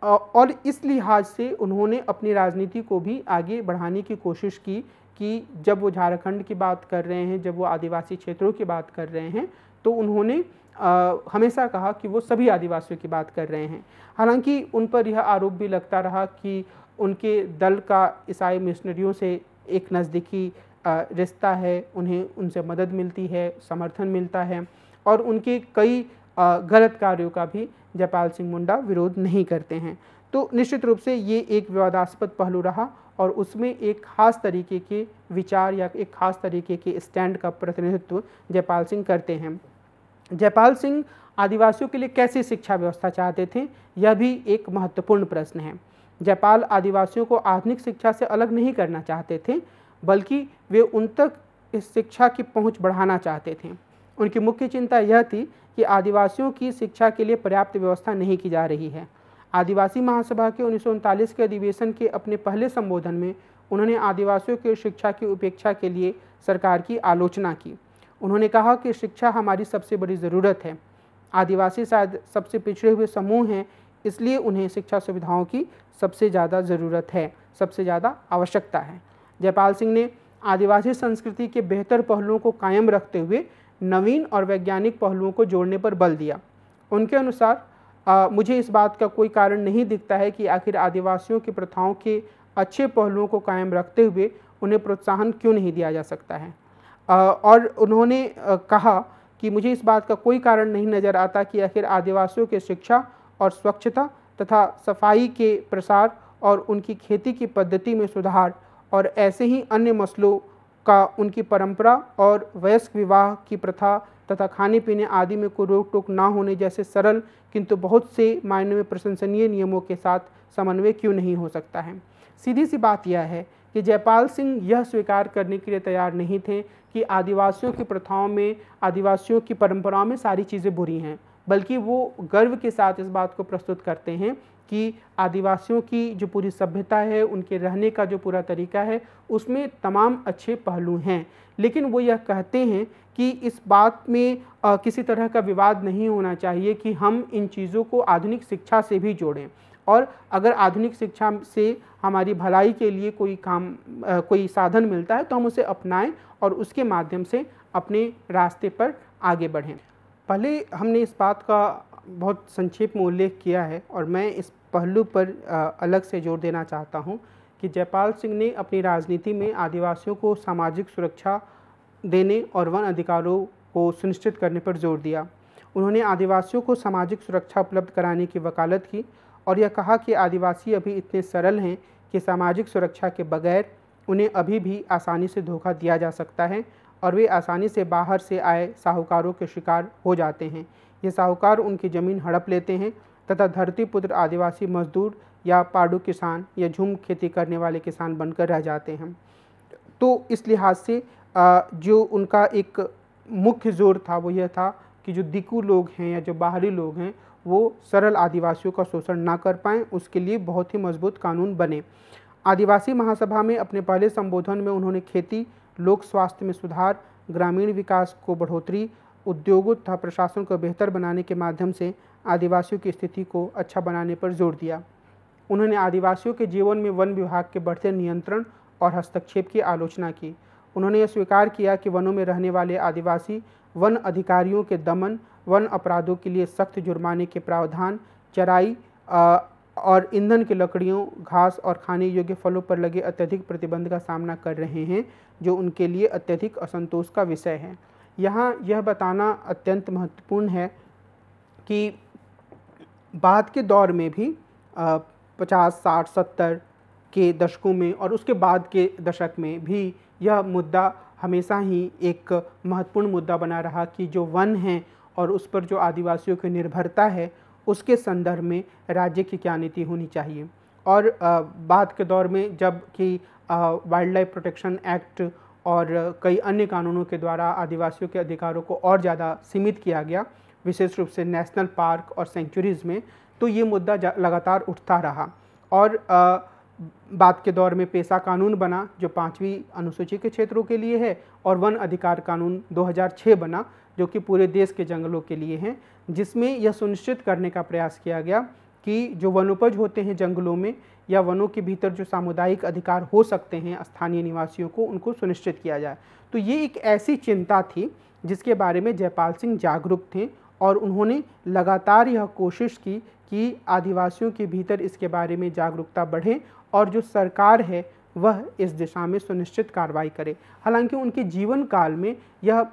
और इस लिहाज से उन्होंने अपनी राजनीति को भी आगे बढ़ाने की कोशिश की कि जब वो झारखंड की बात कर रहे हैं जब वो आदिवासी क्षेत्रों की बात कर रहे हैं तो उन्होंने आ, हमेशा कहा कि वो सभी आदिवासियों की बात कर रहे हैं। हालाँकि उन पर यह आरोप भी लगता रहा कि उनके दल का ईसाई मिशनरियों से एक नज़दीकी रिश्ता है, उन्हें, उनसे मदद मिलती है, समर्थन मिलता है और उनके कई गलत कार्यों का भी जयपाल सिंह मुंडा विरोध नहीं करते हैं। तो निश्चित रूप से ये एक विवादास्पद पहलू रहा और उसमें एक खास तरीके के विचार या एक खास तरीके के स्टैंड का प्रतिनिधित्व जयपाल सिंह करते हैं। जयपाल सिंह आदिवासियों के लिए कैसी शिक्षा व्यवस्था चाहते थे, यह भी एक महत्वपूर्ण प्रश्न है। जयपाल आदिवासियों को आधुनिक शिक्षा से अलग नहीं करना चाहते थे बल्कि वे उन तक इस शिक्षा की पहुँच बढ़ाना चाहते थे। उनकी मुख्य चिंता यह थी कि आदिवासियों की शिक्षा के लिए पर्याप्त व्यवस्था नहीं की जा रही है। आदिवासी महासभा के उन्नीस सौ उनतालीस के अधिवेशन के अपने पहले संबोधन में उन्होंने आदिवासियों की शिक्षा की उपेक्षा के लिए सरकार की आलोचना की। उन्होंने कहा कि शिक्षा हमारी सबसे बड़ी ज़रूरत है। आदिवासी शायद सबसे पिछड़े हुए समूह हैं, इसलिए उन्हें शिक्षा सुविधाओं की सबसे ज़्यादा ज़रूरत है, सबसे ज़्यादा आवश्यकता है। जयपाल सिंह ने आदिवासी संस्कृति के बेहतर पहलुओं को कायम रखते हुए नवीन और वैज्ञानिक पहलुओं को जोड़ने पर बल दिया। उनके अनुसार आ, मुझे इस बात का कोई कारण नहीं दिखता है कि आखिर आदिवासियों की प्रथाओं के अच्छे पहलुओं को कायम रखते हुए उन्हें प्रोत्साहन क्यों नहीं दिया जा सकता है? आ, और उन्होंने आ, कहा कि मुझे इस बात का कोई कारण नहीं नज़र आता कि आखिर आदिवासियों के शिक्षा और स्वच्छता तथा सफ़ाई के प्रसार और उनकी खेती की पद्धति में सुधार और ऐसे ही अन्य मसलों का उनकी परंपरा और वयस्क विवाह की प्रथा तथा खाने पीने आदि में कोई रोक टोक ना होने जैसे सरल किंतु बहुत से मायने में प्रशंसनीय नियमों के साथ समन्वय क्यों नहीं हो सकता है? सीधी सी बात यह है कि जयपाल सिंह यह स्वीकार करने के लिए तैयार नहीं थे कि आदिवासियों की प्रथाओं में, आदिवासियों की परंपराओं में सारी चीज़ें बुरी हैं, बल्कि वो गर्व के साथ इस बात को प्रस्तुत करते हैं कि आदिवासियों की जो पूरी सभ्यता है उनके रहने का जो पूरा तरीका है उसमें तमाम अच्छे पहलू हैं। लेकिन वो यह कहते हैं कि इस बात में आ, किसी तरह का विवाद नहीं होना चाहिए कि हम इन चीज़ों को आधुनिक शिक्षा से भी जोड़ें। और अगर आधुनिक शिक्षा से हमारी भलाई के लिए कोई काम आ, कोई साधन मिलता है तो हम उसे अपनाएँ और उसके माध्यम से अपने रास्ते पर आगे बढ़ें। पहले हमने इस बात का बहुत संक्षेप में उल्लेख किया है और मैं इस पहलू पर अलग से ज़ोर देना चाहता हूँ कि जयपाल सिंह ने अपनी राजनीति में आदिवासियों को सामाजिक सुरक्षा देने और वन अधिकारों को सुनिश्चित करने पर ज़ोर दिया। उन्होंने आदिवासियों को सामाजिक सुरक्षा उपलब्ध कराने की वकालत की और यह कहा कि आदिवासी अभी इतने सरल हैं कि सामाजिक सुरक्षा के बगैर उन्हें अभी भी आसानी से धोखा दिया जा सकता है और वे आसानी से बाहर से आए साहूकारों के शिकार हो जाते हैं। ये साहूकार उनकी ज़मीन हड़प लेते हैं तथा धरती पुत्र आदिवासी मजदूर या पाड़ू किसान या झूम खेती करने वाले किसान बनकर रह जाते हैं। तो इस लिहाज से जो उनका एक मुख्य ज़ोर था वो यह था कि जो दिकू लोग हैं या जो बाहरी लोग हैं, वो सरल आदिवासियों का शोषण ना कर पाएँ, उसके लिए बहुत ही मज़बूत कानून बने। आदिवासी महासभा में अपने पहले संबोधन में उन्होंने खेती, लोक स्वास्थ्य में सुधार, ग्रामीण विकास को बढ़ोतरी, उद्योगों तथा प्रशासन को बेहतर बनाने के माध्यम से आदिवासियों की स्थिति को अच्छा बनाने पर ज़ोर दिया। उन्होंने आदिवासियों के जीवन में वन विभाग के बढ़ते नियंत्रण और हस्तक्षेप की आलोचना की। उन्होंने यह स्वीकार किया कि वनों में रहने वाले आदिवासी वन अधिकारियों के दमन, वन अपराधों के लिए सख्त जुर्माने के प्रावधान, चराई और ईंधन की लकड़ियों, घास और खाने योग्य फलों पर लगे अत्यधिक प्रतिबंध का सामना कर रहे हैं, जो उनके लिए अत्यधिक असंतोष का विषय है। यहाँ यह बताना अत्यंत महत्वपूर्ण है कि बाद के दौर में भी पचास, साठ, सत्तर के दशकों में और उसके बाद के दशक में भी यह मुद्दा हमेशा ही एक महत्वपूर्ण मुद्दा बना रहा कि जो वन हैं और उस पर जो आदिवासियों की निर्भरता है, उसके संदर्भ में राज्य की क्या नीति होनी चाहिए। और बाद के दौर में जब कि वाइल्ड लाइफ प्रोटेक्शन एक्ट और कई अन्य कानूनों के द्वारा आदिवासियों के अधिकारों को और ज़्यादा सीमित किया गया विशेष रूप से नेशनल पार्क और सेंचुरीज़ में तो ये मुद्दा लगातार उठता रहा। और आ, बाद के दौर में पेशा कानून बना जो पाँचवीं अनुसूची के क्षेत्रों के लिए है और वन अधिकार कानून 2006 बना जो कि पूरे देश के जंगलों के लिए हैं जिसमें यह सुनिश्चित करने का प्रयास किया गया कि जो वनोपज होते हैं जंगलों में या वनों के भीतर जो सामुदायिक अधिकार हो सकते हैं स्थानीय निवासियों को उनको सुनिश्चित किया जाए। तो ये एक ऐसी चिंता थी जिसके बारे में जयपाल सिंह जागरूक थे और उन्होंने लगातार यह कोशिश की कि आदिवासियों के भीतर इसके बारे में जागरूकता बढ़े और जो सरकार है, वह इस दिशा में सुनिश्चित कार्रवाई करे। हालाँकि उनके जीवन काल में यह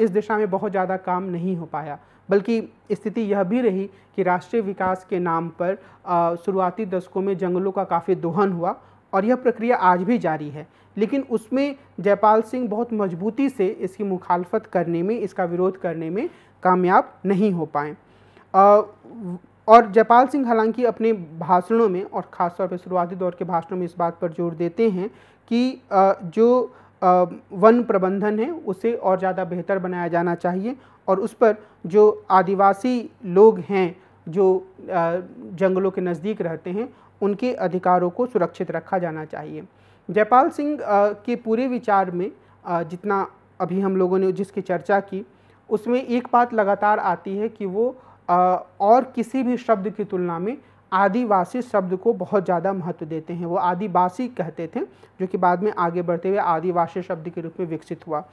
इस दिशा में बहुत ज़्यादा काम नहीं हो पाया, बल्कि स्थिति यह भी रही कि राष्ट्रीय विकास के नाम पर शुरुआती दशकों में जंगलों का काफ़ी दोहन हुआ और यह प्रक्रिया आज भी जारी है। लेकिन उसमें जयपाल सिंह बहुत मजबूती से इसकी मुखालफत करने में, इसका विरोध करने में कामयाब नहीं हो पाए। और जयपाल सिंह हालाँकि अपने भाषणों में और ख़ासतौर पर शुरुआती दौर के भाषणों में इस बात पर ज़ोर देते हैं कि जो वन प्रबंधन है उसे और ज़्यादा बेहतर बनाया जाना चाहिए और उस पर जो आदिवासी लोग हैं, जो जंगलों के नज़दीक रहते हैं, उनके अधिकारों को सुरक्षित रखा जाना चाहिए। जयपाल सिंह के पूरे विचार में जितना अभी हम लोगों ने जिसकी चर्चा की उसमें एक बात लगातार आती है कि वो और किसी भी शब्द की तुलना में आदिवासी शब्द को बहुत ज़्यादा महत्व देते हैं। वो आदिवासी कहते थे जो कि बाद में आगे बढ़ते हुए आदिवासी शब्द के रूप में विकसित हुआ।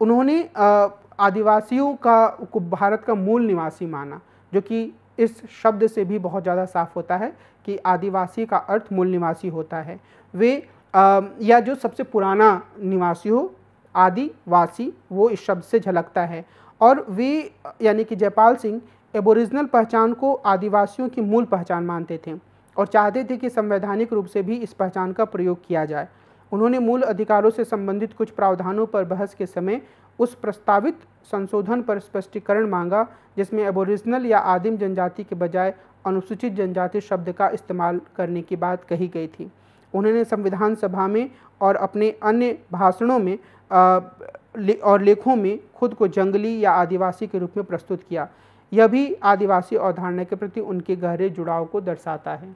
उन्होंने आदिवासियों का को भारत का मूल निवासी माना जो कि इस शब्द से भी बहुत ज़्यादा साफ़ होता है कि आदिवासी का अर्थ मूल निवासी होता है। वे आ, या जो सबसे पुराना निवासी हो आदिवासी वो इस शब्द से झलकता है। और वे, यानी कि जयपाल सिंह, एबोरिजिनल पहचान को आदिवासियों की मूल पहचान मानते थे और चाहते थे कि संवैधानिक रूप से भी इस पहचान का प्रयोग किया जाए। उन्होंने मूल अधिकारों से संबंधित कुछ प्रावधानों पर बहस के समय उस प्रस्तावित संशोधन पर स्पष्टीकरण मांगा, जिसमें एबोरिजिनल या आदिम जनजाति के बजाय अनुसूचित जनजाति शब्द का इस्तेमाल करने की बात कही गई थी। उन्होंने संविधान सभा में और अपने अन्य भाषणों में ले, और लेखों में खुद को जंगली या आदिवासी के रूप में प्रस्तुत किया। यह भी आदिवासी अवधारणा के प्रति उनके गहरे जुड़ाव को दर्शाता है।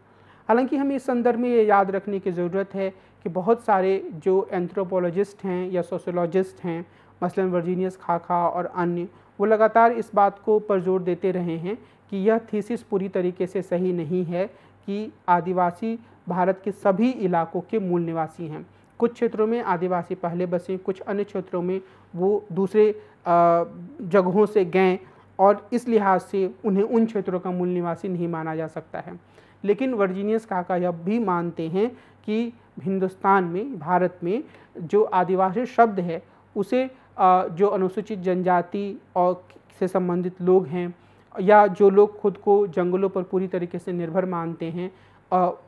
हालाँकि हमें इस संदर्भ में ये याद रखने की ज़रूरत है कि बहुत सारे जो एंथ्रोपोलॉजिस्ट हैं या सोशोलॉजिस्ट हैं मसलन वर्जीनियस खाखा और अन्य वो लगातार इस बात को पर ज़ोर देते रहे हैं कि यह थीसिस पूरी तरीके से सही नहीं है कि आदिवासी भारत के सभी इलाकों के मूल निवासी हैं। कुछ क्षेत्रों में आदिवासी पहले बसे, कुछ अन्य क्षेत्रों में वो दूसरे जगहों से गए और इस लिहाज से उन्हें उन क्षेत्रों का मूल निवासी नहीं माना जा सकता है। लेकिन वर्जीनियस काका यह भी मानते हैं कि हिंदुस्तान में, भारत में जो आदिवासी शब्द है, उसे जो अनुसूचित जनजाति और से संबंधित लोग हैं या जो लोग खुद को जंगलों पर पूरी तरीके से निर्भर मानते हैं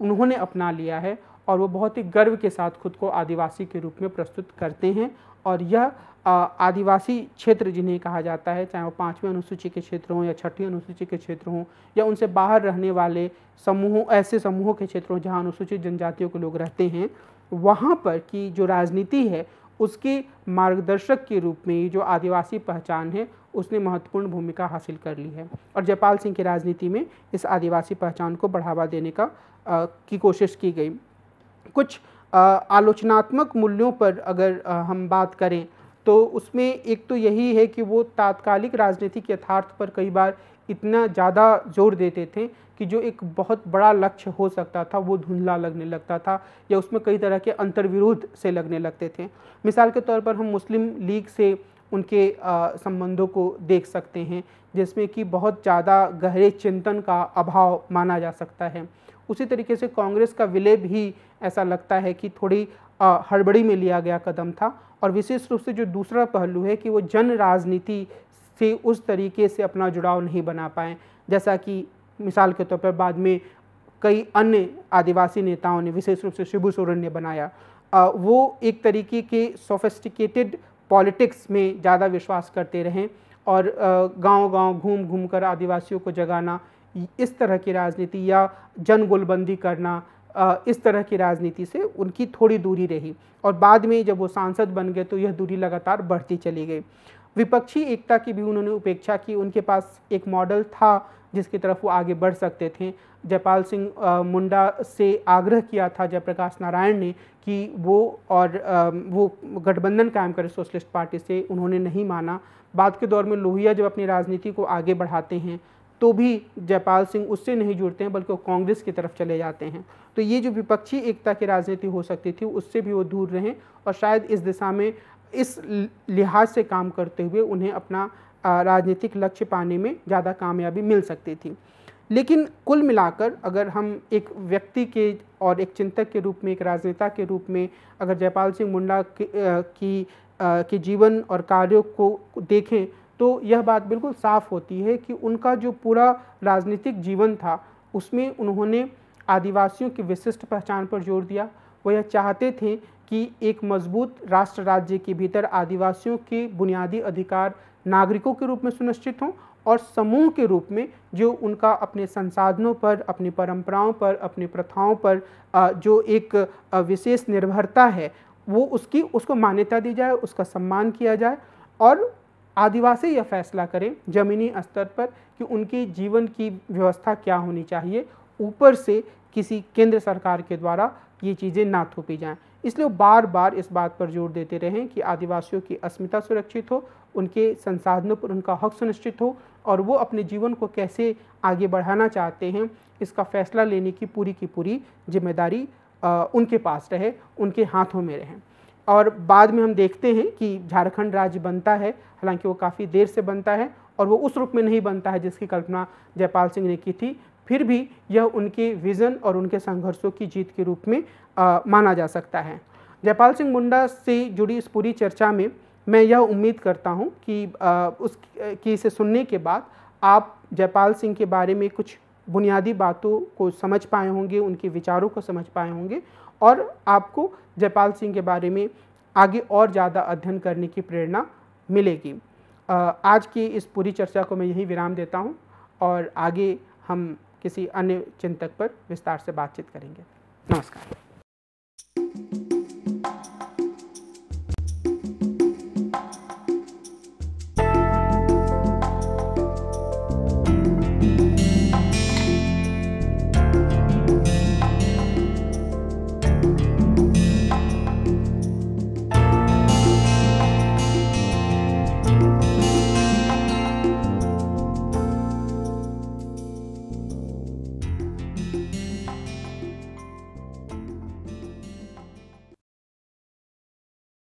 उन्होंने अपना लिया है। और वो बहुत ही गर्व के साथ खुद को आदिवासी के रूप में प्रस्तुत करते हैं और यह आदिवासी क्षेत्र जिन्हें कहा जाता है चाहे वो पाँचवें अनुसूची के क्षेत्र हों या छठी अनुसूची के क्षेत्र हों या उनसे बाहर रहने वाले समूहों ऐसे समूहों के क्षेत्र हों जहाँ अनुसूचित जनजातियों के लोग रहते हैं वहाँ पर की जो राजनीति है उसके मार्गदर्शक के रूप में जो आदिवासी पहचान है उसने महत्वपूर्ण भूमिका हासिल कर ली है। और जयपाल सिंह की राजनीति में इस आदिवासी पहचान को बढ़ावा देने का आ, की कोशिश की गई। कुछ आलोचनात्मक मूल्यों पर अगर हम बात करें तो उसमें एक तो यही है कि वो तात्कालिक राजनीतिक यथार्थ पर कई बार इतना ज़्यादा ज़ोर देते थे कि जो एक बहुत बड़ा लक्ष्य हो सकता था, वो धुंधला लगने लगता था या उसमें कई तरह के अंतर्विरोध से लगने लगते थे। मिसाल के तौर पर हम मुस्लिम लीग से उनके संबंधों को देख सकते हैं, जिसमें कि बहुत ज़्यादा गहरे चिंतन का अभाव माना जा सकता है। उसी तरीके से कांग्रेस का विलय भी ऐसा लगता है कि थोड़ी हड़बड़ी में लिया गया कदम था। और विशेष रूप से जो दूसरा पहलू है कि वो जन राजनीति से उस तरीके से अपना जुड़ाव नहीं बना पाए। जैसा कि मिसाल के तौर पर बाद में कई अन्य आदिवासी नेताओं ने विशेष रूप से शिबू सोरेन ने बनाया। आ, वो एक तरीके के सोफिस्टिकेटेड पॉलिटिक्स में ज़्यादा विश्वास करते रहें और गांव-गांव घूम घूम कर आदिवासियों को जगाना इस तरह की राजनीति या जन गोलबंदी करना इस तरह की राजनीति से उनकी थोड़ी दूरी रही। और बाद में जब वो सांसद बन गए तो यह दूरी लगातार बढ़ती चली गई। विपक्षी एकता की भी उन्होंने उपेक्षा की। उनके पास एक मॉडल था जिसकी तरफ़ वो आगे बढ़ सकते थे। जयपाल सिंह मुंडा से आग्रह किया था जयप्रकाश नारायण ने कि वो और वो गठबंधन कायम करें, सोशलिस्ट पार्टी से उन्होंने नहीं माना। बाद के दौर में लोहिया जब अपनी राजनीति को आगे बढ़ाते हैं तो भी जयपाल सिंह उससे नहीं जुड़ते हैं, बल्कि वो कांग्रेस की तरफ़ चले जाते हैं। तो ये जो विपक्षी एकता की राजनीति हो सकती थी, उससे भी वो दूर रहें और शायद इस दिशा में, इस लिहाज से काम करते हुए उन्हें अपना राजनीतिक लक्ष्य पाने में ज़्यादा कामयाबी मिल सकती थी। लेकिन कुल मिलाकर अगर हम एक व्यक्ति के और एक चिंतक के रूप में, एक राजनेता के रूप में अगर जयपाल सिंह मुंडा की के जीवन और कार्यों को देखें तो यह बात बिल्कुल साफ़ होती है कि उनका जो पूरा राजनीतिक जीवन था, उसमें उन्होंने आदिवासियों की विशिष्ट पहचान पर ज़ोर दिया। वो यह चाहते थे कि एक मज़बूत राष्ट्र राज्य के भीतर आदिवासियों के बुनियादी अधिकार नागरिकों के रूप में सुनिश्चित हों और समूह के रूप में जो उनका अपने संसाधनों पर, अपनी परंपराओं पर, अपनी प्रथाओं पर जो एक विशेष निर्भरता है, वो उसकी, उसको मान्यता दी जाए, उसका सम्मान किया जाए और आदिवासी यह फैसला करें ज़मीनी स्तर पर कि उनके जीवन की व्यवस्था क्या होनी चाहिए, ऊपर से किसी केंद्र सरकार के द्वारा ये चीज़ें ना थोपी जाएँ। इसलिए बार बार इस बात पर ज़ोर देते रहें कि आदिवासियों की अस्मिता सुरक्षित हो, उनके संसाधनों पर उनका हक सुनिश्चित हो और वो अपने जीवन को कैसे आगे बढ़ाना चाहते हैं, इसका फैसला लेने की पूरी की पूरी ज़िम्मेदारी उनके पास रहे, उनके हाथों में रहे। और बाद में हम देखते हैं कि झारखंड राज्य बनता है हालाँकि वो काफ़ी देर से बनता है और वो उस रूप में नहीं बनता है जिसकी कल्पना जयपाल सिंह ने की थी। फिर भी यह उनके विज़न और उनके संघर्षों की जीत के रूप में आ, माना जा सकता है। जयपाल सिंह मुंडा से जुड़ी इस पूरी चर्चा में मैं यह उम्मीद करता हूँ कि आ, उस की इसे सुनने के बाद आप जयपाल सिंह के बारे में कुछ बुनियादी बातों को समझ पाए होंगे उनके विचारों को समझ पाए होंगे और आपको जयपाल सिंह के बारे में आगे और ज़्यादा अध्ययन करने की प्रेरणा मिलेगी। आज की इस पूरी चर्चा को मैं यही विराम देता हूँ और आगे हम किसी अन्य चिंतक पर विस्तार से बातचीत करेंगे। नमस्कार।